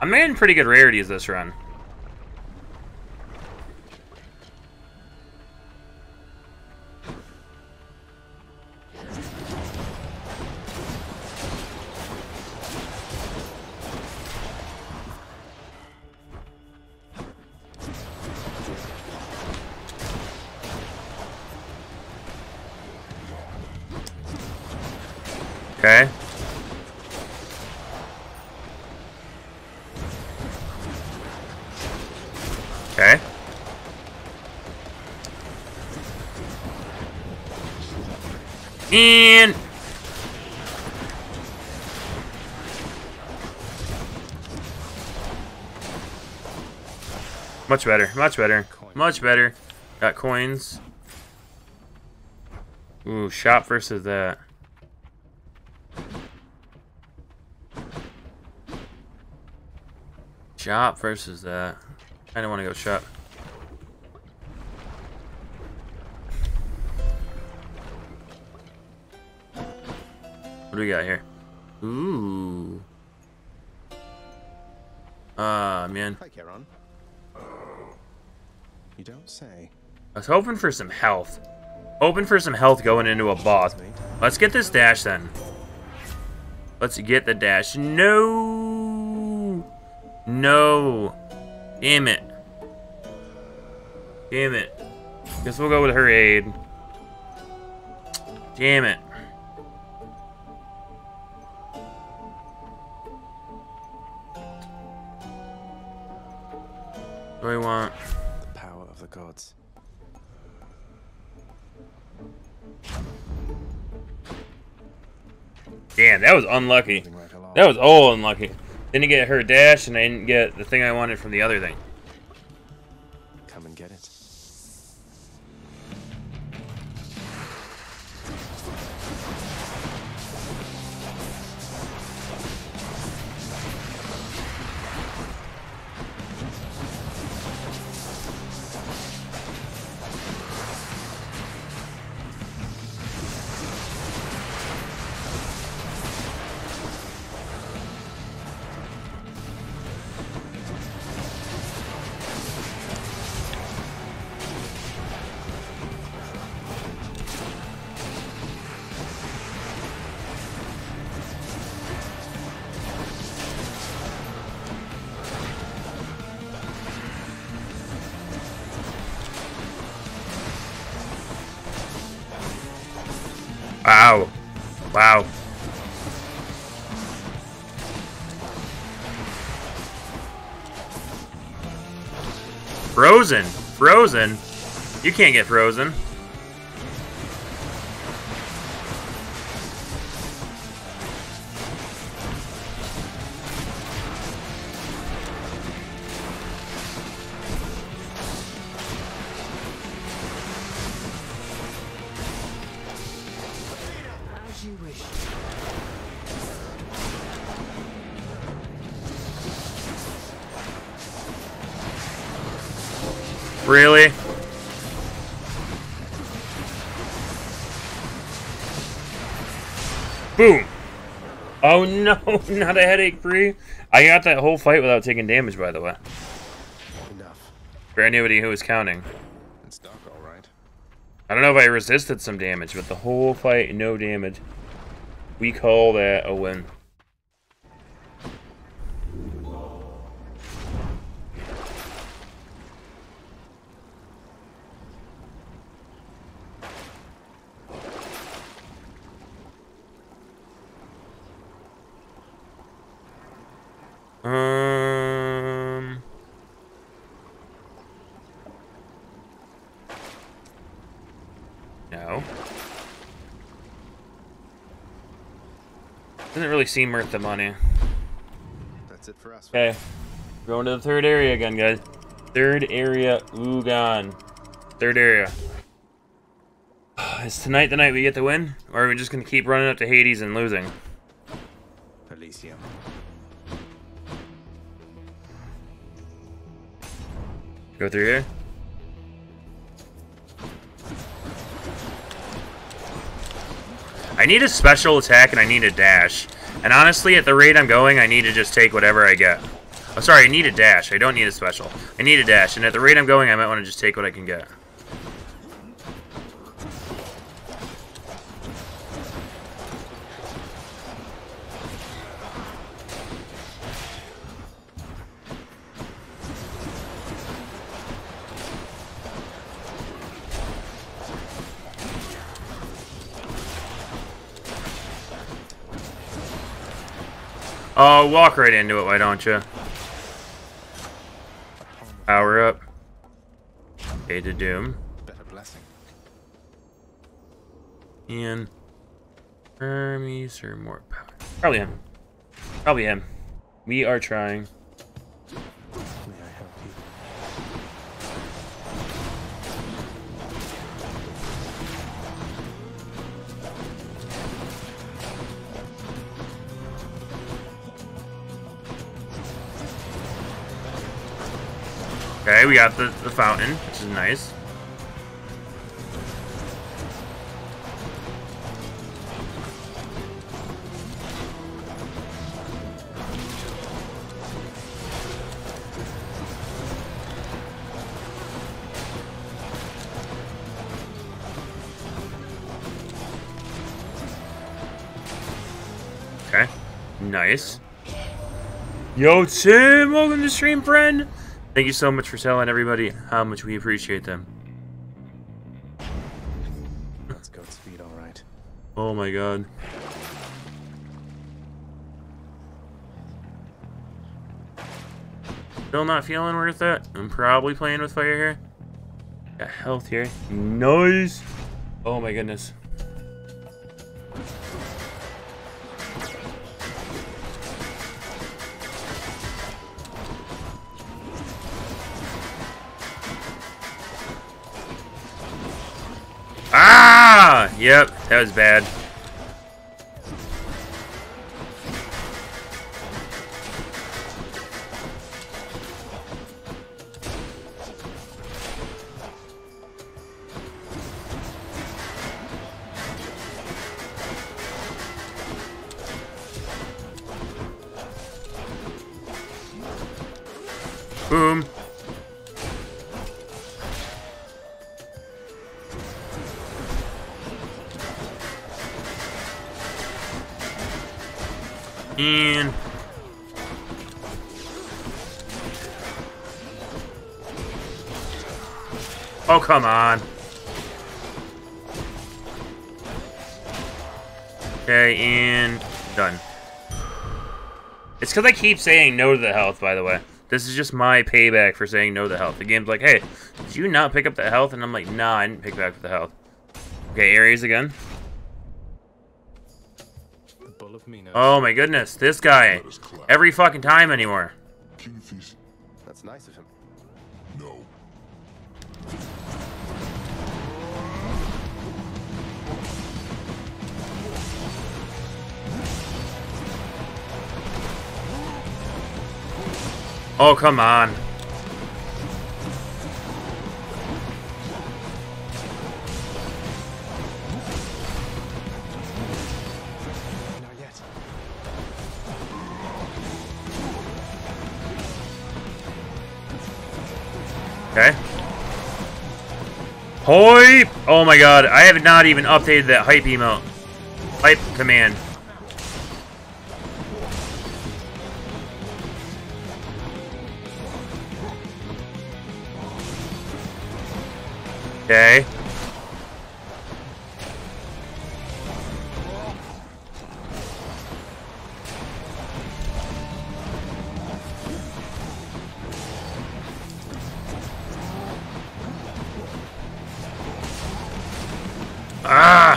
I'm getting pretty good rarities this run. Much better, much better, much better. Got coins. Ooh, shop versus that. Shop versus that. I don't want to go shop. What do we got here? Ooh. Ah, man. Hi. You don't say. I was hoping for some health. Hoping for some health going into a boss. Let's get this dash then. Let's get the dash. No! No! Damn it. Damn it. Guess we'll go with her aid. Damn it. Damn, that was unlucky. Moving right along. That was all unlucky. Didn't get her dash, and I didn't get the thing I wanted from the other thing. Frozen. You can't get frozen. Really? Boom. Oh no, not a headache free. I got that whole fight without taking damage, by the way. Enough. For anybody who was counting. It's dark, all right. I don't know if I resisted some damage, but the whole fight, no damage. We call that a win. No. Doesn't really seem worth the money. That's it for us. Okay. Going to the third area again, guys. Third area, Ugan. Third area. Is tonight the night we get the win? Or are we just gonna keep running up to Hades and losing? Elysium. Go through here? I need a special attack and I need a dash. And honestly, at the rate I'm going, I need to just take whatever I get. I'm oh, sorry, I need a dash. I don't need a special. I need a dash. And at the rate I'm going, I might want to just take what I can get. Oh, walk right into it, why don't you? Power up. Aid to Doom. Better blessing. Ian. Hermes or more power. Probably him. Probably him. We are trying. We got the, the fountain, which is nice. Okay, nice. Yo, Tim, welcome to stream, friend. Thank you so much for telling everybody how much we appreciate them. That's goat speed, all right. Oh my god. Still not feeling worth it. I'm probably playing with fire here. Got health here. Nice. Oh my goodness. Yep, that was bad. Come on. Okay, and done. It's because I keep saying no to the health, by the way. This is just my payback for saying no to the health. The game's like, hey, did you not pick up the health? And I'm like, nah, I didn't pick back up the health. Okay, Ares again. The Bull of Minos. Oh my goodness, this guy. Every fucking time anymore. Oh, come on. Okay. Hype! Oh my god, I have not even updated that hype emote. Hype command. Okay. Ah!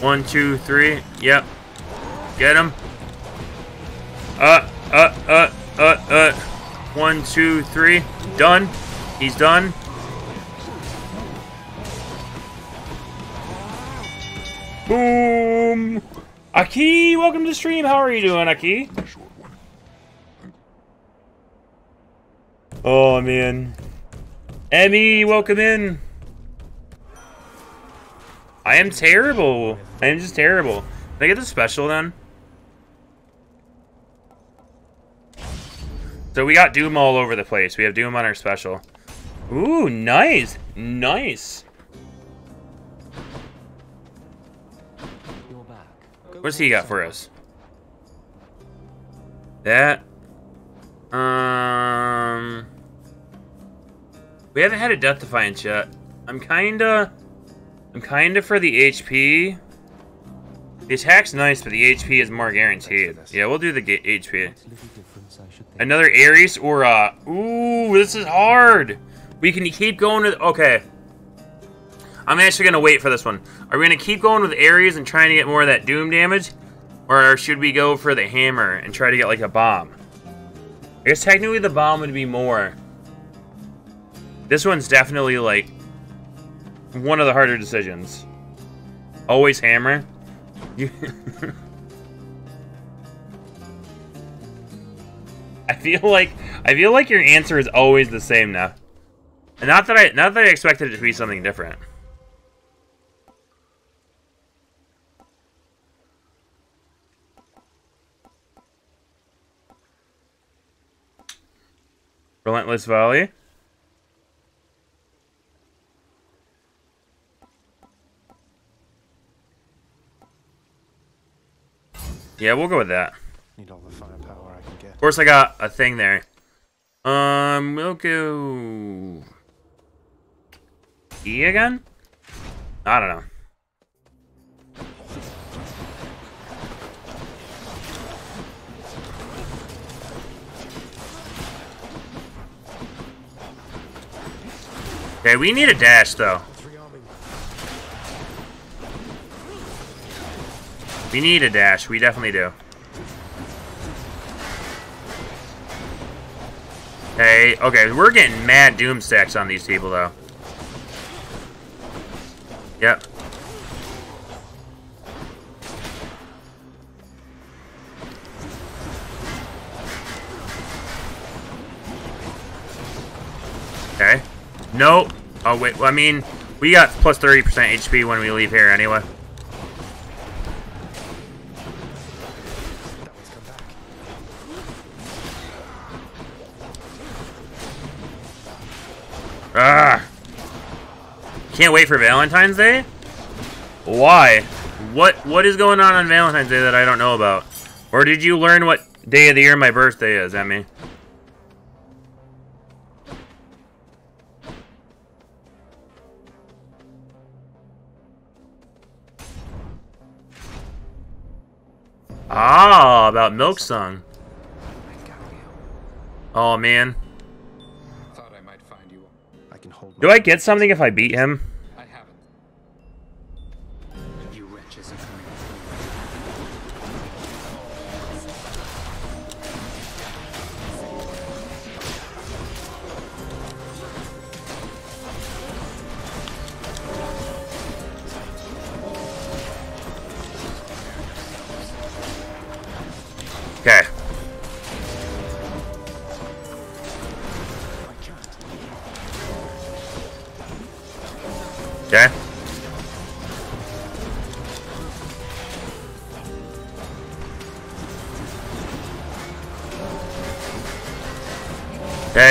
One, two, three. Yep. Get him. Uh, uh, uh, uh, uh. One, two, three. Done. He's done. Welcome to the stream. How are you doing, Aki? Oh, man. Emmy, welcome in. I am terrible. I am just terrible. Can I get the special then? So we got Doom all over the place. We have Doom on our special. Ooh, nice. Nice. What's he got for us? That. Um. We haven't had a death defiance yet. I'm kinda. I'm kinda for the HP. The attack's nice, but the HP is more guaranteed. Yeah, we'll do the HP. Another Ares or uh. Ooh, this is hard. We can keep going with. Okay. I'm actually gonna wait for this one. Are we gonna keep going with Ares and trying to get more of that Doom damage? Or should we go for the hammer and try to get like a bomb? I guess technically the bomb would be more. This one's definitely like one of the harder decisions. Always hammer. I feel like I feel like your answer is always the same now. And not that I not that I expected it to be something different. Relentless Volley. Yeah, we'll go with that. Need all the firepower I can get. Of course, I got a thing there. Um, we'll go E again. I don't know. Okay, we need a dash though. We need a dash. We definitely do. Hey, okay, we're getting mad doom stacks on these people though. Yep. Okay. Nope. Oh wait, well, I mean, we got plus 30% HP when we leave here anyway. Ah! Can't wait for Valentine's Day? Why? What What is going on on Valentine's Day that I don't know about? Or did you learn what day of the year my birthday is, Emmy? Ah, about Milk Song. Oh man. I might find you. I can hold. Do I get something if I beat him?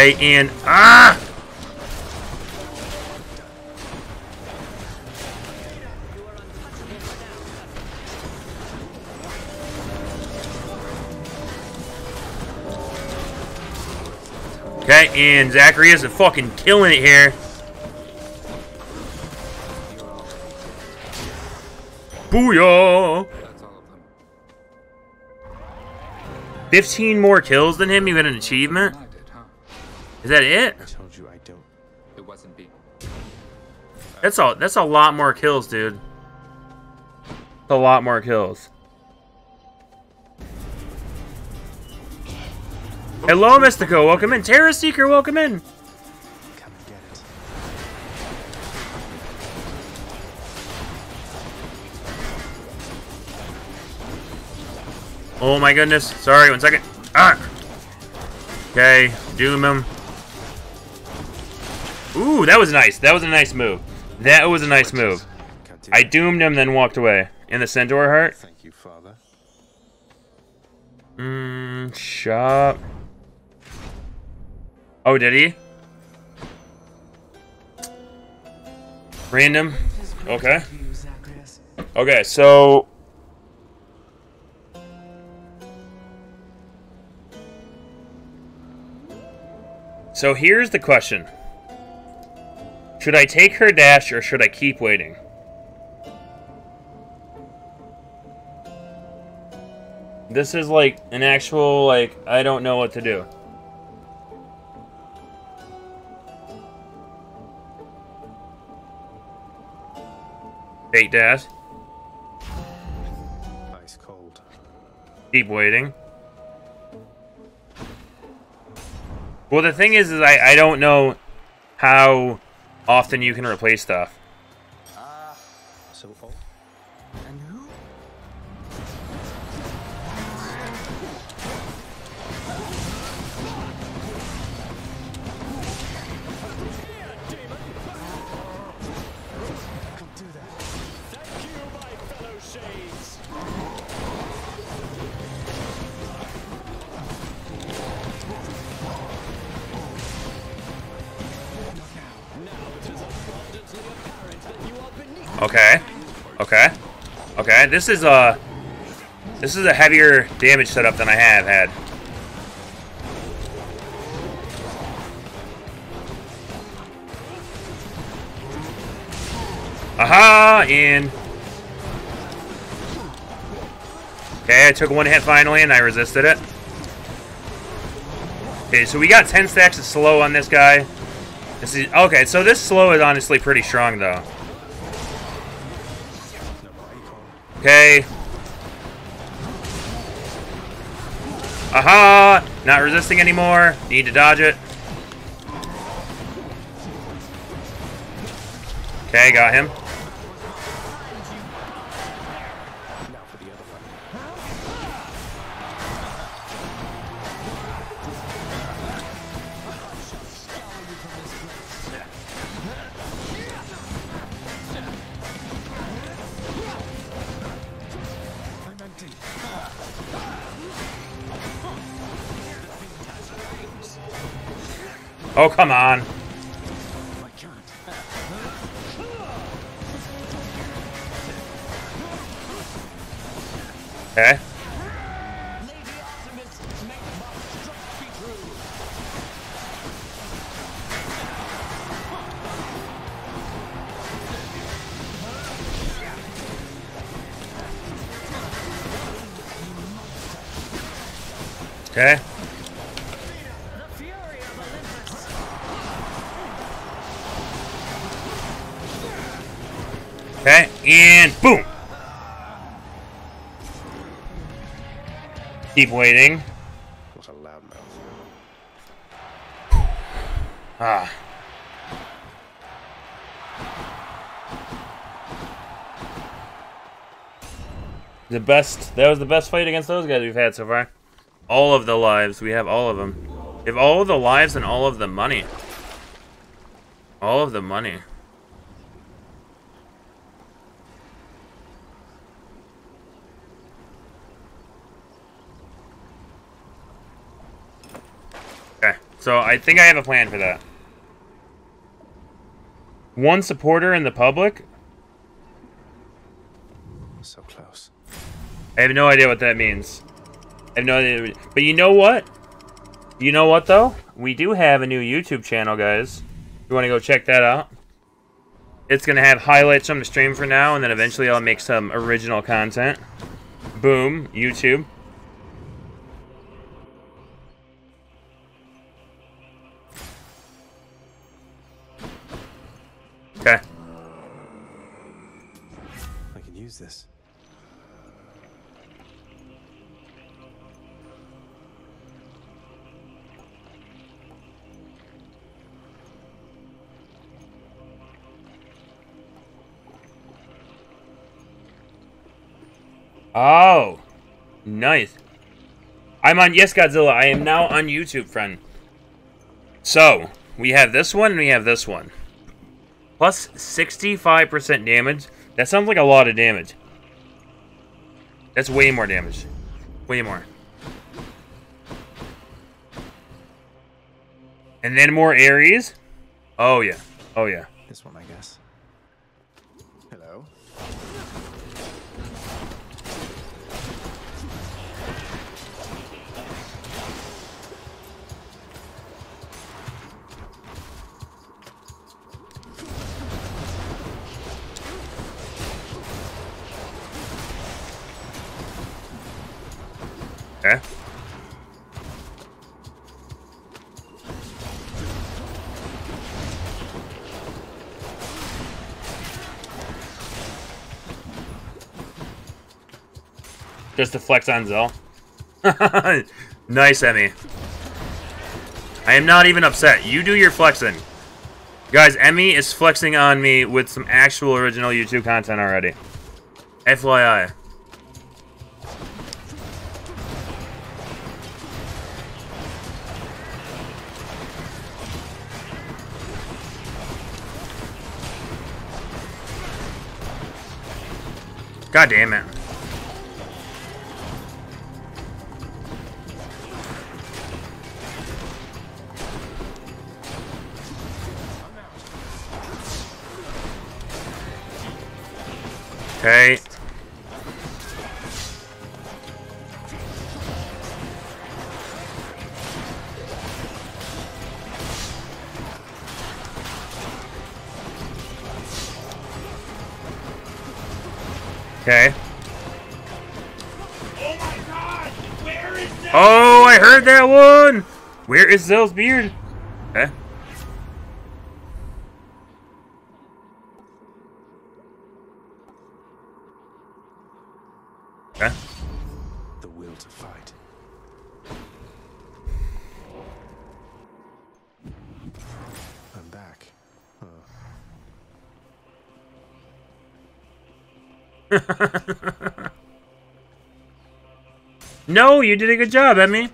Okay, and ah! Okay, and Zachary is fucking killing it here. Booyah! That's all of them. 15 more kills than him, you got an achievement? I did, huh? Is that it? I told you I don't. It wasn't me. That's a, that's a lot more kills, dude. A lot more kills. Hello, Mystico. Welcome in. Terra Seeker, welcome in. Come and get it. Oh my goodness. Sorry, one second. Ah. Okay, doom him. Ooh, that was nice. That was a nice move. That was a nice move. I doomed him, then walked away. In the Centaur heart. Thank you, Father. Mmm, shop. Oh, did he? Random. Okay. Okay, so. So here's the question. Should I take her dash or should I keep waiting? This is like an actual, like, I don't know what to do. Fate dash. Ice cold. Keep waiting. Well, the thing is, is I, I don't know how often you can replace stuff. Okay. Okay. Okay. This is a this is a heavier damage setup than I have had. Aha! In. Okay, I took one hit finally and I resisted it. Okay, so we got 10 stacks of slow on this guy. This is okay, so this slow is honestly pretty strong though. Okay. Aha! Not resisting anymore. Need to dodge it. Okay, got him. Oh, come on. Okay. Keep waiting. What a loudmouth. Ah. The best. That was the best fight against those guys we've had so far. All of the lives. We have all of them. We have all of the lives and all of the money. All of the money. Okay, so I think I have a plan for that. One supporter in the public? So close. I have no idea what that means. I have no idea. But you know what? You know what, though? We do have a new YouTube channel, guys. You want to go check that out? It's going to have highlights from the stream for now, and then eventually I'll make some original content. Boom, YouTube. Oh, nice. I'm on Yes Godzilla. I am now on YouTube, friend. So we have this one and we have this one. Plus 65% damage. That sounds like a lot of damage. That's way more damage. Way more. And then more Ares. Oh yeah. Oh yeah. This one, I guess. Okay. Just to flex on Zell. nice, Emmy. I am not even upset. You do your flexing. Guys, Emmy is flexing on me with some actual original YouTube content already. FYI. God damn it. Okay. Where is Zell's beard? Okay. Okay. The will to fight. I'm back. No, you did a good job, Emmy.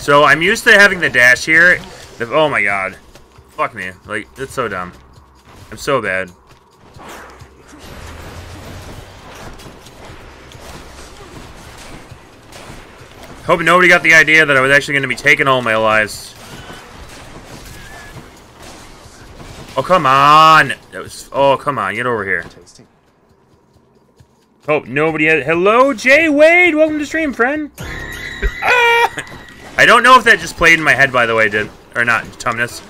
So I'm used to having the dash here. The- oh my god. Fuck me. Like, it's so dumb. I'm so bad. Hope nobody got the idea that I was actually going to be taking all my lives. Oh, come on! That was. Oh, come on! Get over here. Hope nobody has. Hello, Jay Wade. Welcome to stream, friend. I don't know if that just played in my head, by the way, did or not, Tumnus.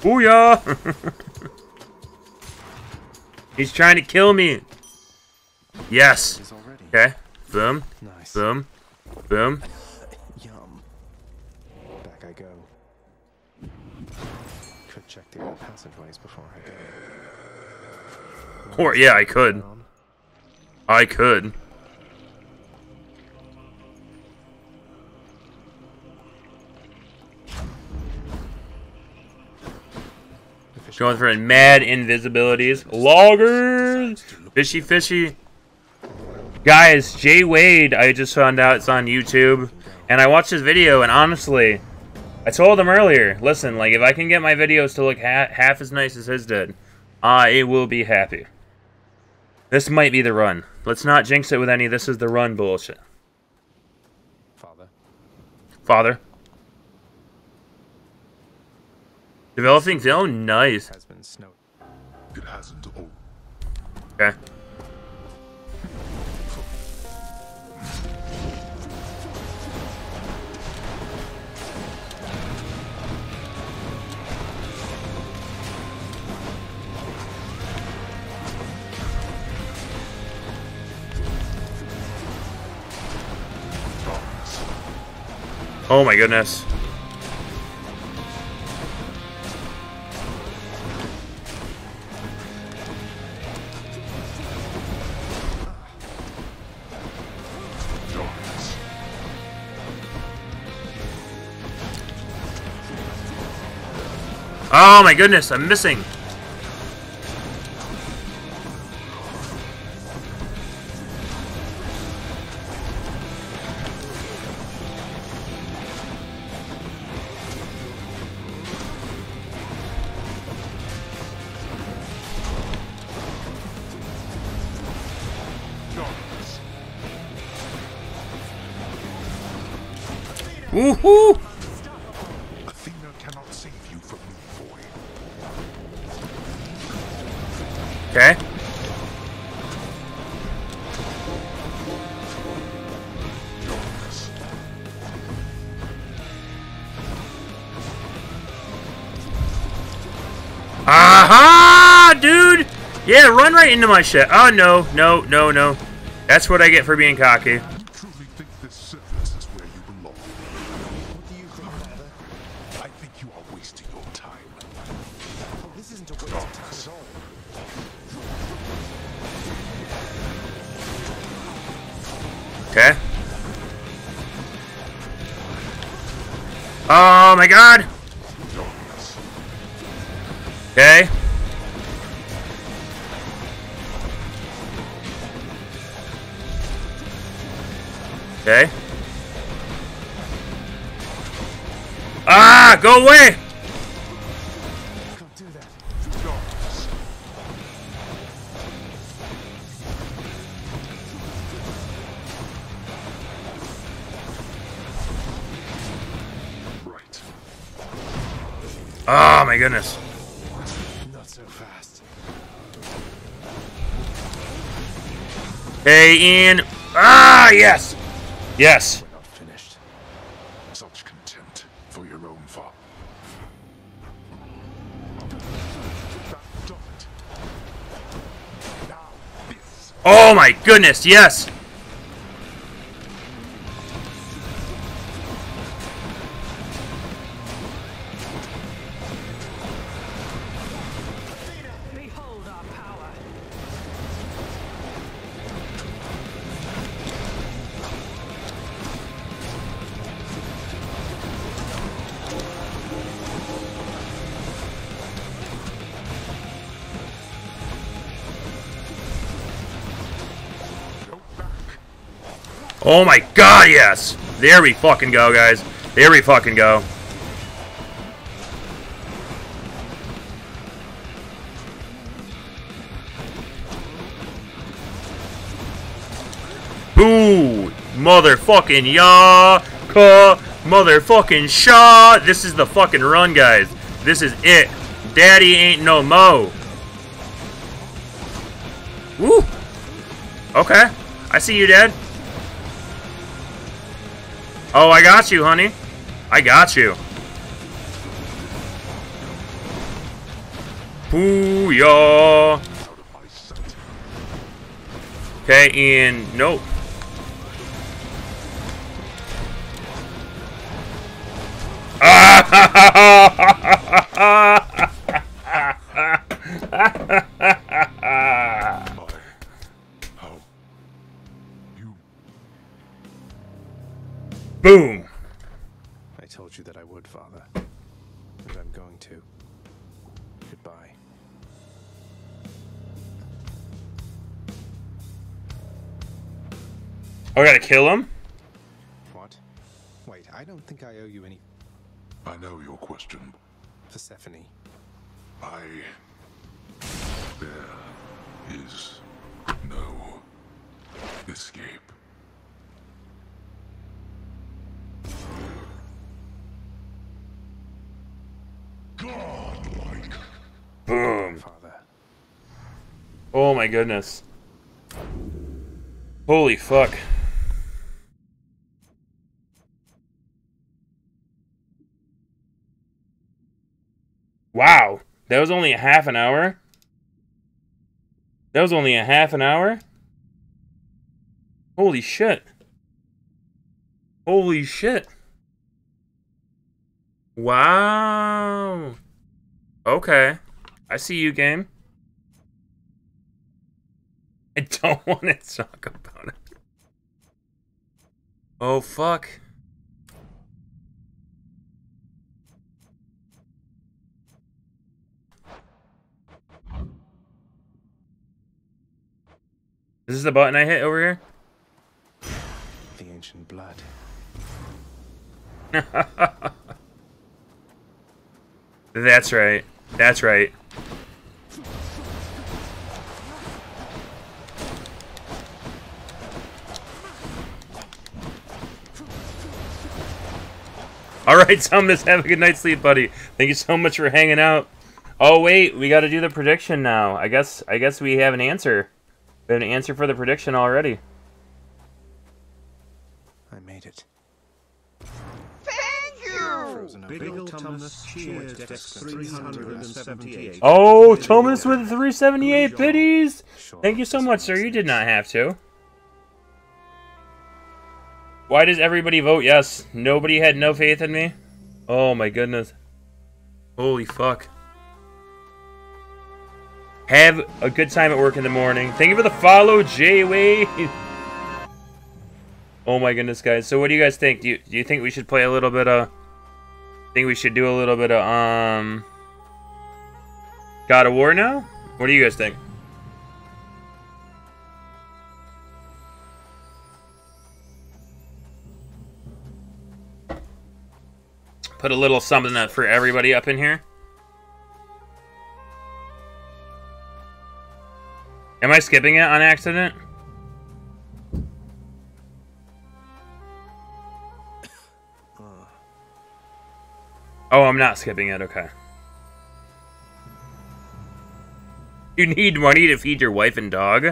Booyah! He's trying to kill me. Yes. Okay. Boom. Nice. Boom. Boom. Yum. Back I go. Could check the passageways before I go. Or yeah, I could. I could. Going for mad invisibilities. Loggers! Fishy fishy. Guys, Jay Wade, I just found out it's on YouTube. And I watched his video, and honestly, I told him earlier, listen, like, if I can get my videos to look ha half as nice as his did, uh, I will be happy. This might be the run. Let's not jinx it with any this is the run bullshit. Father. Father. Developing zone? Nice. Has been snowed. It hasn't all. Okay. Oh my goodness. Oh my goodness, I'm missing. Woohoo! Athena cannot save you from me, boy. Okay. Aha, dude! Yeah, run right into my shit. Oh, no, no, no, no. That's what I get for being cocky. Go away! Right. Oh my goodness. Not so fast. Hey, Ian. Ah, yes! Yes. We're not finished. Such contempt for your own fault. That done it. Now this. Oh my goodness, yes! Oh my god, yes! There we fucking go, guys. There we fucking go. Boo! Motherfucking yaka! Motherfucking shot! This is the fucking run, guys. This is it. Daddy ain't no mo. Woo! Okay. I see you, Dad. Oh, I got you, honey. I got you. Booyah! Okay, and Nope. Boom. I told you that I would, Father. And I'm going to. Goodbye. Oh, I gotta kill him? What? Wait, I don't think I owe you any. I know your question. Persephone. I. There is no escape. Godlike. Boom. Father. Oh my goodness. Holy fuck. Wow. That was only a half an hour? That was only a half an hour? Holy shit. Holy shit. Wow. Okay. I see you, game don't want to talk about it. Oh, fuck. This is the button I hit over here? The ancient blood. That's right. That's right. All right, Sumnus, have a good night's sleep, buddy. Thank you so much for hanging out. Oh wait, we got to do the prediction now. I guess I guess we have an answer. We have an answer for the prediction already. I made it. Thank you! Big ol' Thomas cheers Dex 378. Oh, Thomas with 378 biddies. Thank you so much, sir. You did not have to. Why does everybody vote yes? Nobody had no faith in me? Oh my goodness. Holy fuck. Have a good time at work in the morning. Thank you for the follow, Wade. Oh my goodness, guys. So what do you guys think? Do you, do you think we should play a little bit of... think we should do a little bit of, um... God of War now? What do you guys think? Put a little something up for everybody up in here. Am I skipping it on accident? Oh, I'm not skipping it. Okay. You need money to feed your wife and dog?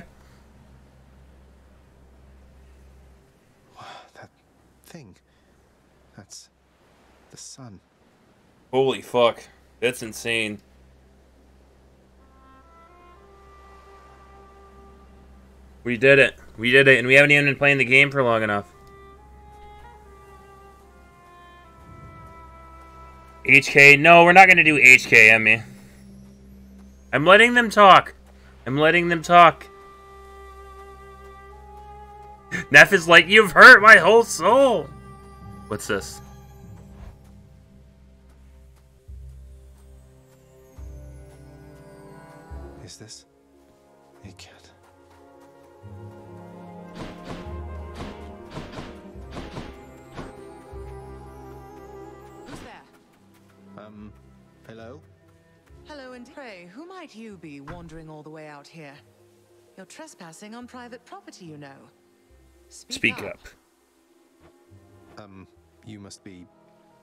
That thing. That's the sun. Holy fuck. That's insane. We did it. We did it, and we haven't even been playing the game for long enough. HK? No, we're not going to do HK, Emmy. I'm letting them talk. I'm letting them talk. Neff is like, you've hurt my whole soul. What's this? And pray, who might you be wandering all the way out here? You're trespassing on private property, you know. Speak, Speak up. Um, you must be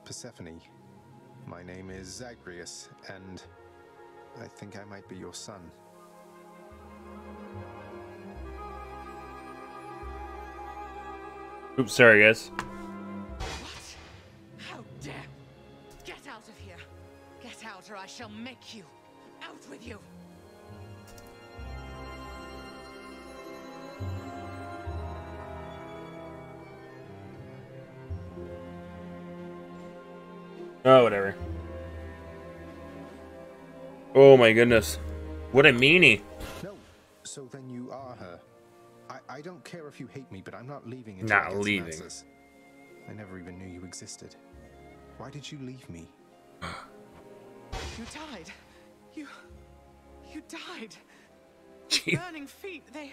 Persephone. My name is Zagreus, and I think I might be your son. Oops, sorry, guys. What? How dare! Get out of here! Get out, or I shall make you! Out with you! Oh, whatever. Oh my goodness. What a meanie. No, so then you are her. I, I don't care if you hate me, but I'm not leaving until Not I get some leaving. answers. I never even knew you existed. Why did you leave me? You died. You. You died. Burning feet, they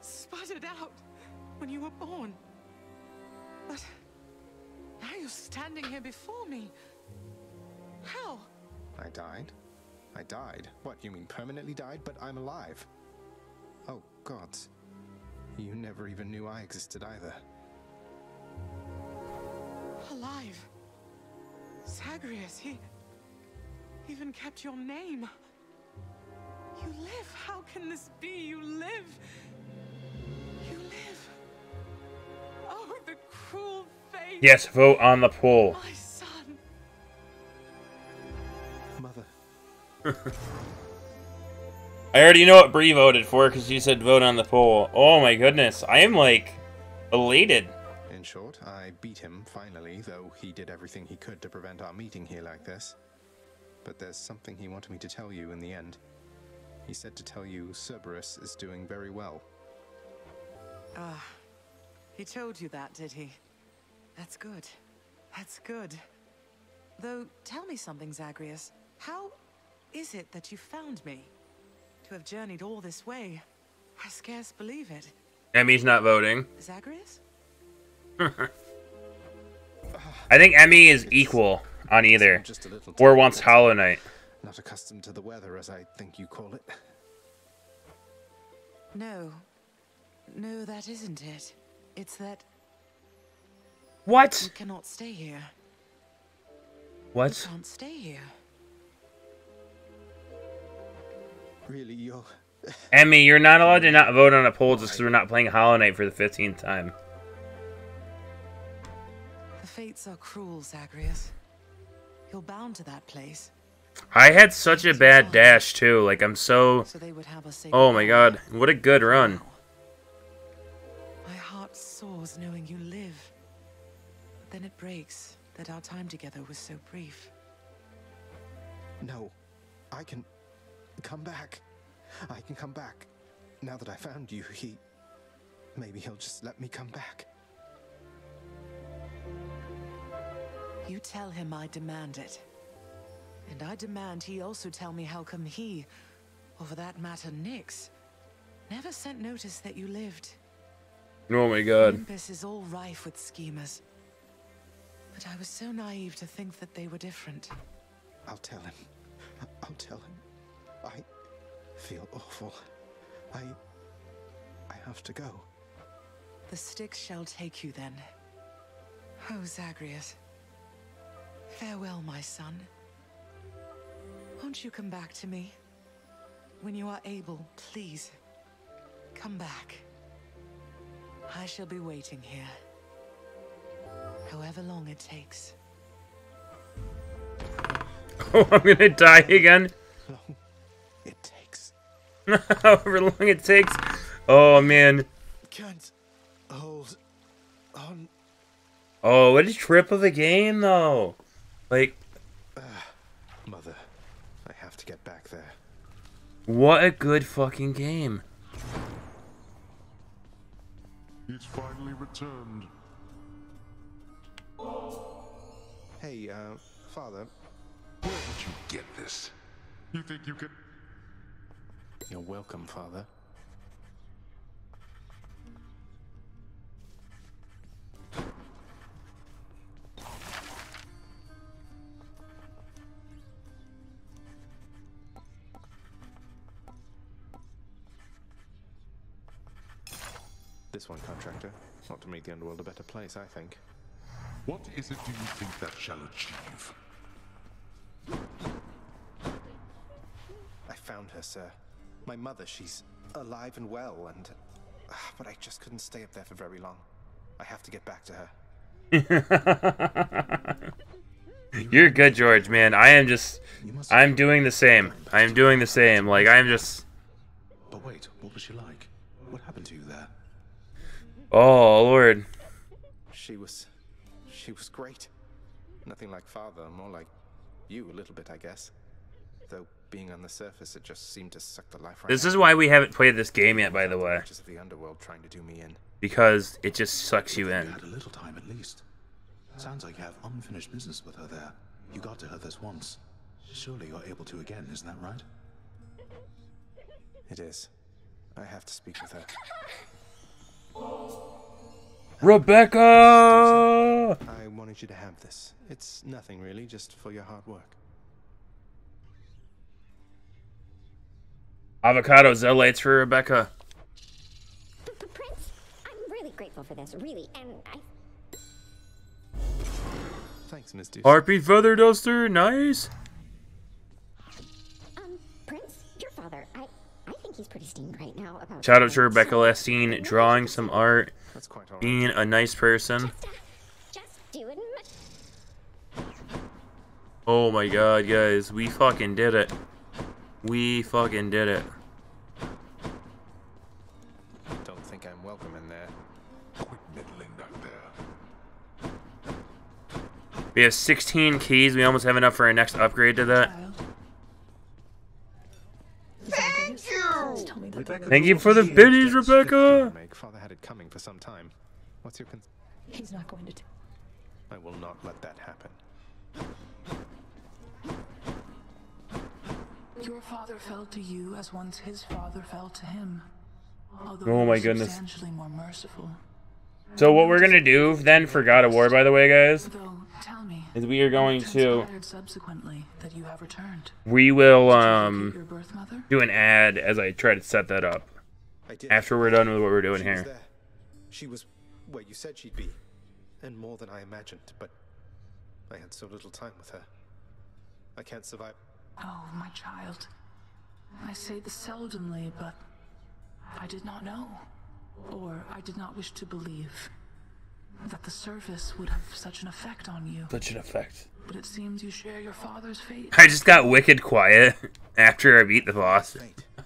sputtered out when you were born. But now you're standing here before me. How? I died? I died? What, you mean permanently died? But I'm alive. Oh, gods. You never even knew I existed either. Alive. Zagreus, he even kept your name. You live. How can this be? You live. You live. Oh, the cruel fate. Yes, vote on the poll. My son. Mother. I already know what Bree voted for because she said vote on the poll. Oh my goodness. I am like elated. In short, I beat him finally, though he did everything he could to prevent our meeting here like this. But there's something he wanted me to tell you in the end. He said to tell you Cerberus is doing very well. Ah, he told you that, did he? That's good. That's good. Though, tell me something, Zagreus. How is it that you found me? To have journeyed all this way, I scarce believe it. Emmy's not voting. Zagreus? I think Emmy is equal on either, Just a little or too wants bit. Hollow Knight. Not accustomed to the weather, as I think you call it. No. No, that isn't it. It's that What? We cannot stay here. What? We Can't stay here. Really, you're. Emmy, you're not allowed to not vote on a poll just because we're not playing Hollow Knight for the 15th time. The fates are cruel, Zagreus. You're bound to that place, I had such a bad dash too. Like I'm so. so they would have us say Oh my god, what a good run. My heart soars knowing you live. But then it breaks that our time together was so brief. No, I can come back. I can come back. Now that I found you, he. Maybe he'll just let me come back. You tell him I demand it. And I demand he also tell me how come he, or for that matter Nyx, never sent notice that you lived. Oh my god. Olympus is all rife with schemers. But I was so naive to think that they were different. I'll tell him. I'll tell him. I feel awful. I. I have to go. The Styx shall take you then. Oh, Zagreus. Farewell, my son. Won't you come back to me? When you are able, please. Come back. I shall be waiting here. However long it takes. Oh, I'm gonna die again. Long it takes. However long it takes. Oh man. Can't hold on. Oh, what a trip of a game though. Like, Mother, I have to get back there. what a good fucking game. He's finally returned. Hey, uh, Father, Where did you get this? You think you can... you're welcome, Father. This one, contractor. Not to make the underworld a better place, I think. What is it do you think that shall achieve? I found her, sir. My mother, she's alive and well, and. ah, But I just couldn't stay up there for very long. I have to get back to her. You're good, George, man. I am just. I'm doing the same. I am doing the same. Like, I'm just. But wait, what was she like? What happened to you there? Oh, Lord. She was. She was great. Nothing like father, more like you a little bit, I guess. Though being on the surface, it just seemed to suck the life right This out is why we haven't played this game yet, by the way. Witches of the underworld trying to do me in. Because it just sucks you You in. had a little time at least. Sounds like you have unfinished business with her there. You got to her this once. Surely you're able to again, isn't that right? It is. I have to speak with her. Rebecca! I wanted you to have this. It's nothing really, just for your hard work. Avocado Zelites for Rebecca. Prince, I'm really grateful for this, really, and I Thanks, Miss Deuce. Harpy Feather Duster, nice. He's pretty steamed right now about. Shout out to Rebecca Lastine, drawing some art, That's quite alright. being a nice person. Just uh, doing. Oh my god, guys, we fucking did it. We fucking did it. Don't think I'm welcome in there. Quit meddling back there. We have 16 keys. We almost have enough for our next upgrade to that. Thank you! Tell me that the Thank you for the biddies, Rebecca. Make father had it coming for some time. What's your con- He's not going to. T- I will not let that happen. Your father fell to you as once his father fell to him. Although Oh my goodness. Substantially more merciful. So what we're gonna do then for God of War, by the way, guys, Though, tell me. is we are going to subsequently that you have returned. we will um do an ad as I try to set that up. After we're done with what we're doing here. She was where you said she'd be, and more than I imagined. But I had so little time with her. I can't survive. Oh, my child. I say this seldomly, but I did not know. Or I did not wish to believe that the service would have such an effect on you. Such an effect. But it seems you share your father's fate. I just got wicked quiet after I beat the boss.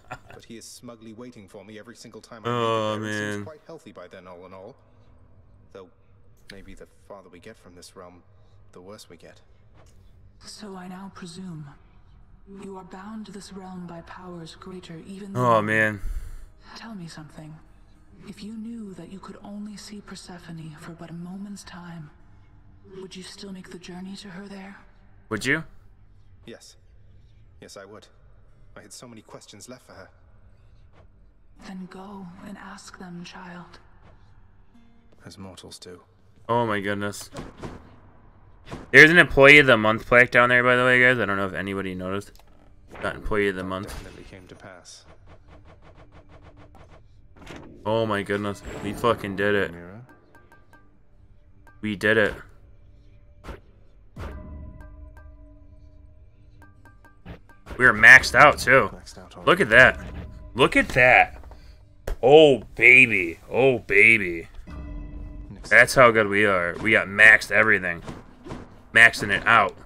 but he is smugly waiting for me every single time. Oh, I make it there. Man. seems quite healthy by then, all in all. Though, maybe the farther we get from this realm, the worse we get. So I now presume you are bound to this realm by powers greater even Oh man. Tell me something. If you knew that you could only see Persephone for but a moment's time, would you still make the journey to her there? Would you? Yes. Yes, I would. I had so many questions left for her. Then go and ask them, child. As mortals do. Oh my goodness. There's an employee of the month plaque down there, by the way, guys. I don't know if anybody noticed. Got employee of the month. Definitely came to pass. Oh my goodness. We fucking did it. We did it. We are maxed out too. Look at that. Look at that. Oh baby. Oh baby. That's how good we are. We got maxed everything. Maxing it out.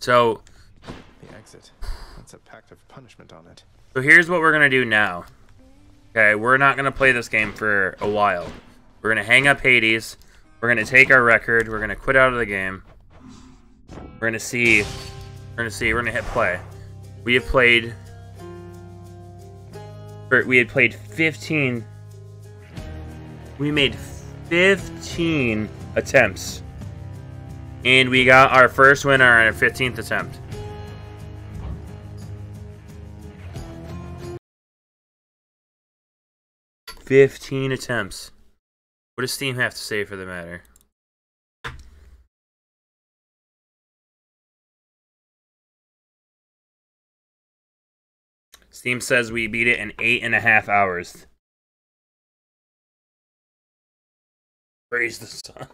So The exit. That's a pact of punishment on it. So here's what we're gonna do now. Okay, we're not gonna play this game for a while. We're gonna hang up Hades. We're gonna take our record. We're gonna quit out of the game. We're gonna see. We're gonna see. We're gonna hit play. We have played. We had played 15. We made 15 attempts, and we got our first win on our 15th attempt. Fifteen attempts. What does Steam have to say for the matter? Steam says we beat it in eight and a half hours. Praise the sun.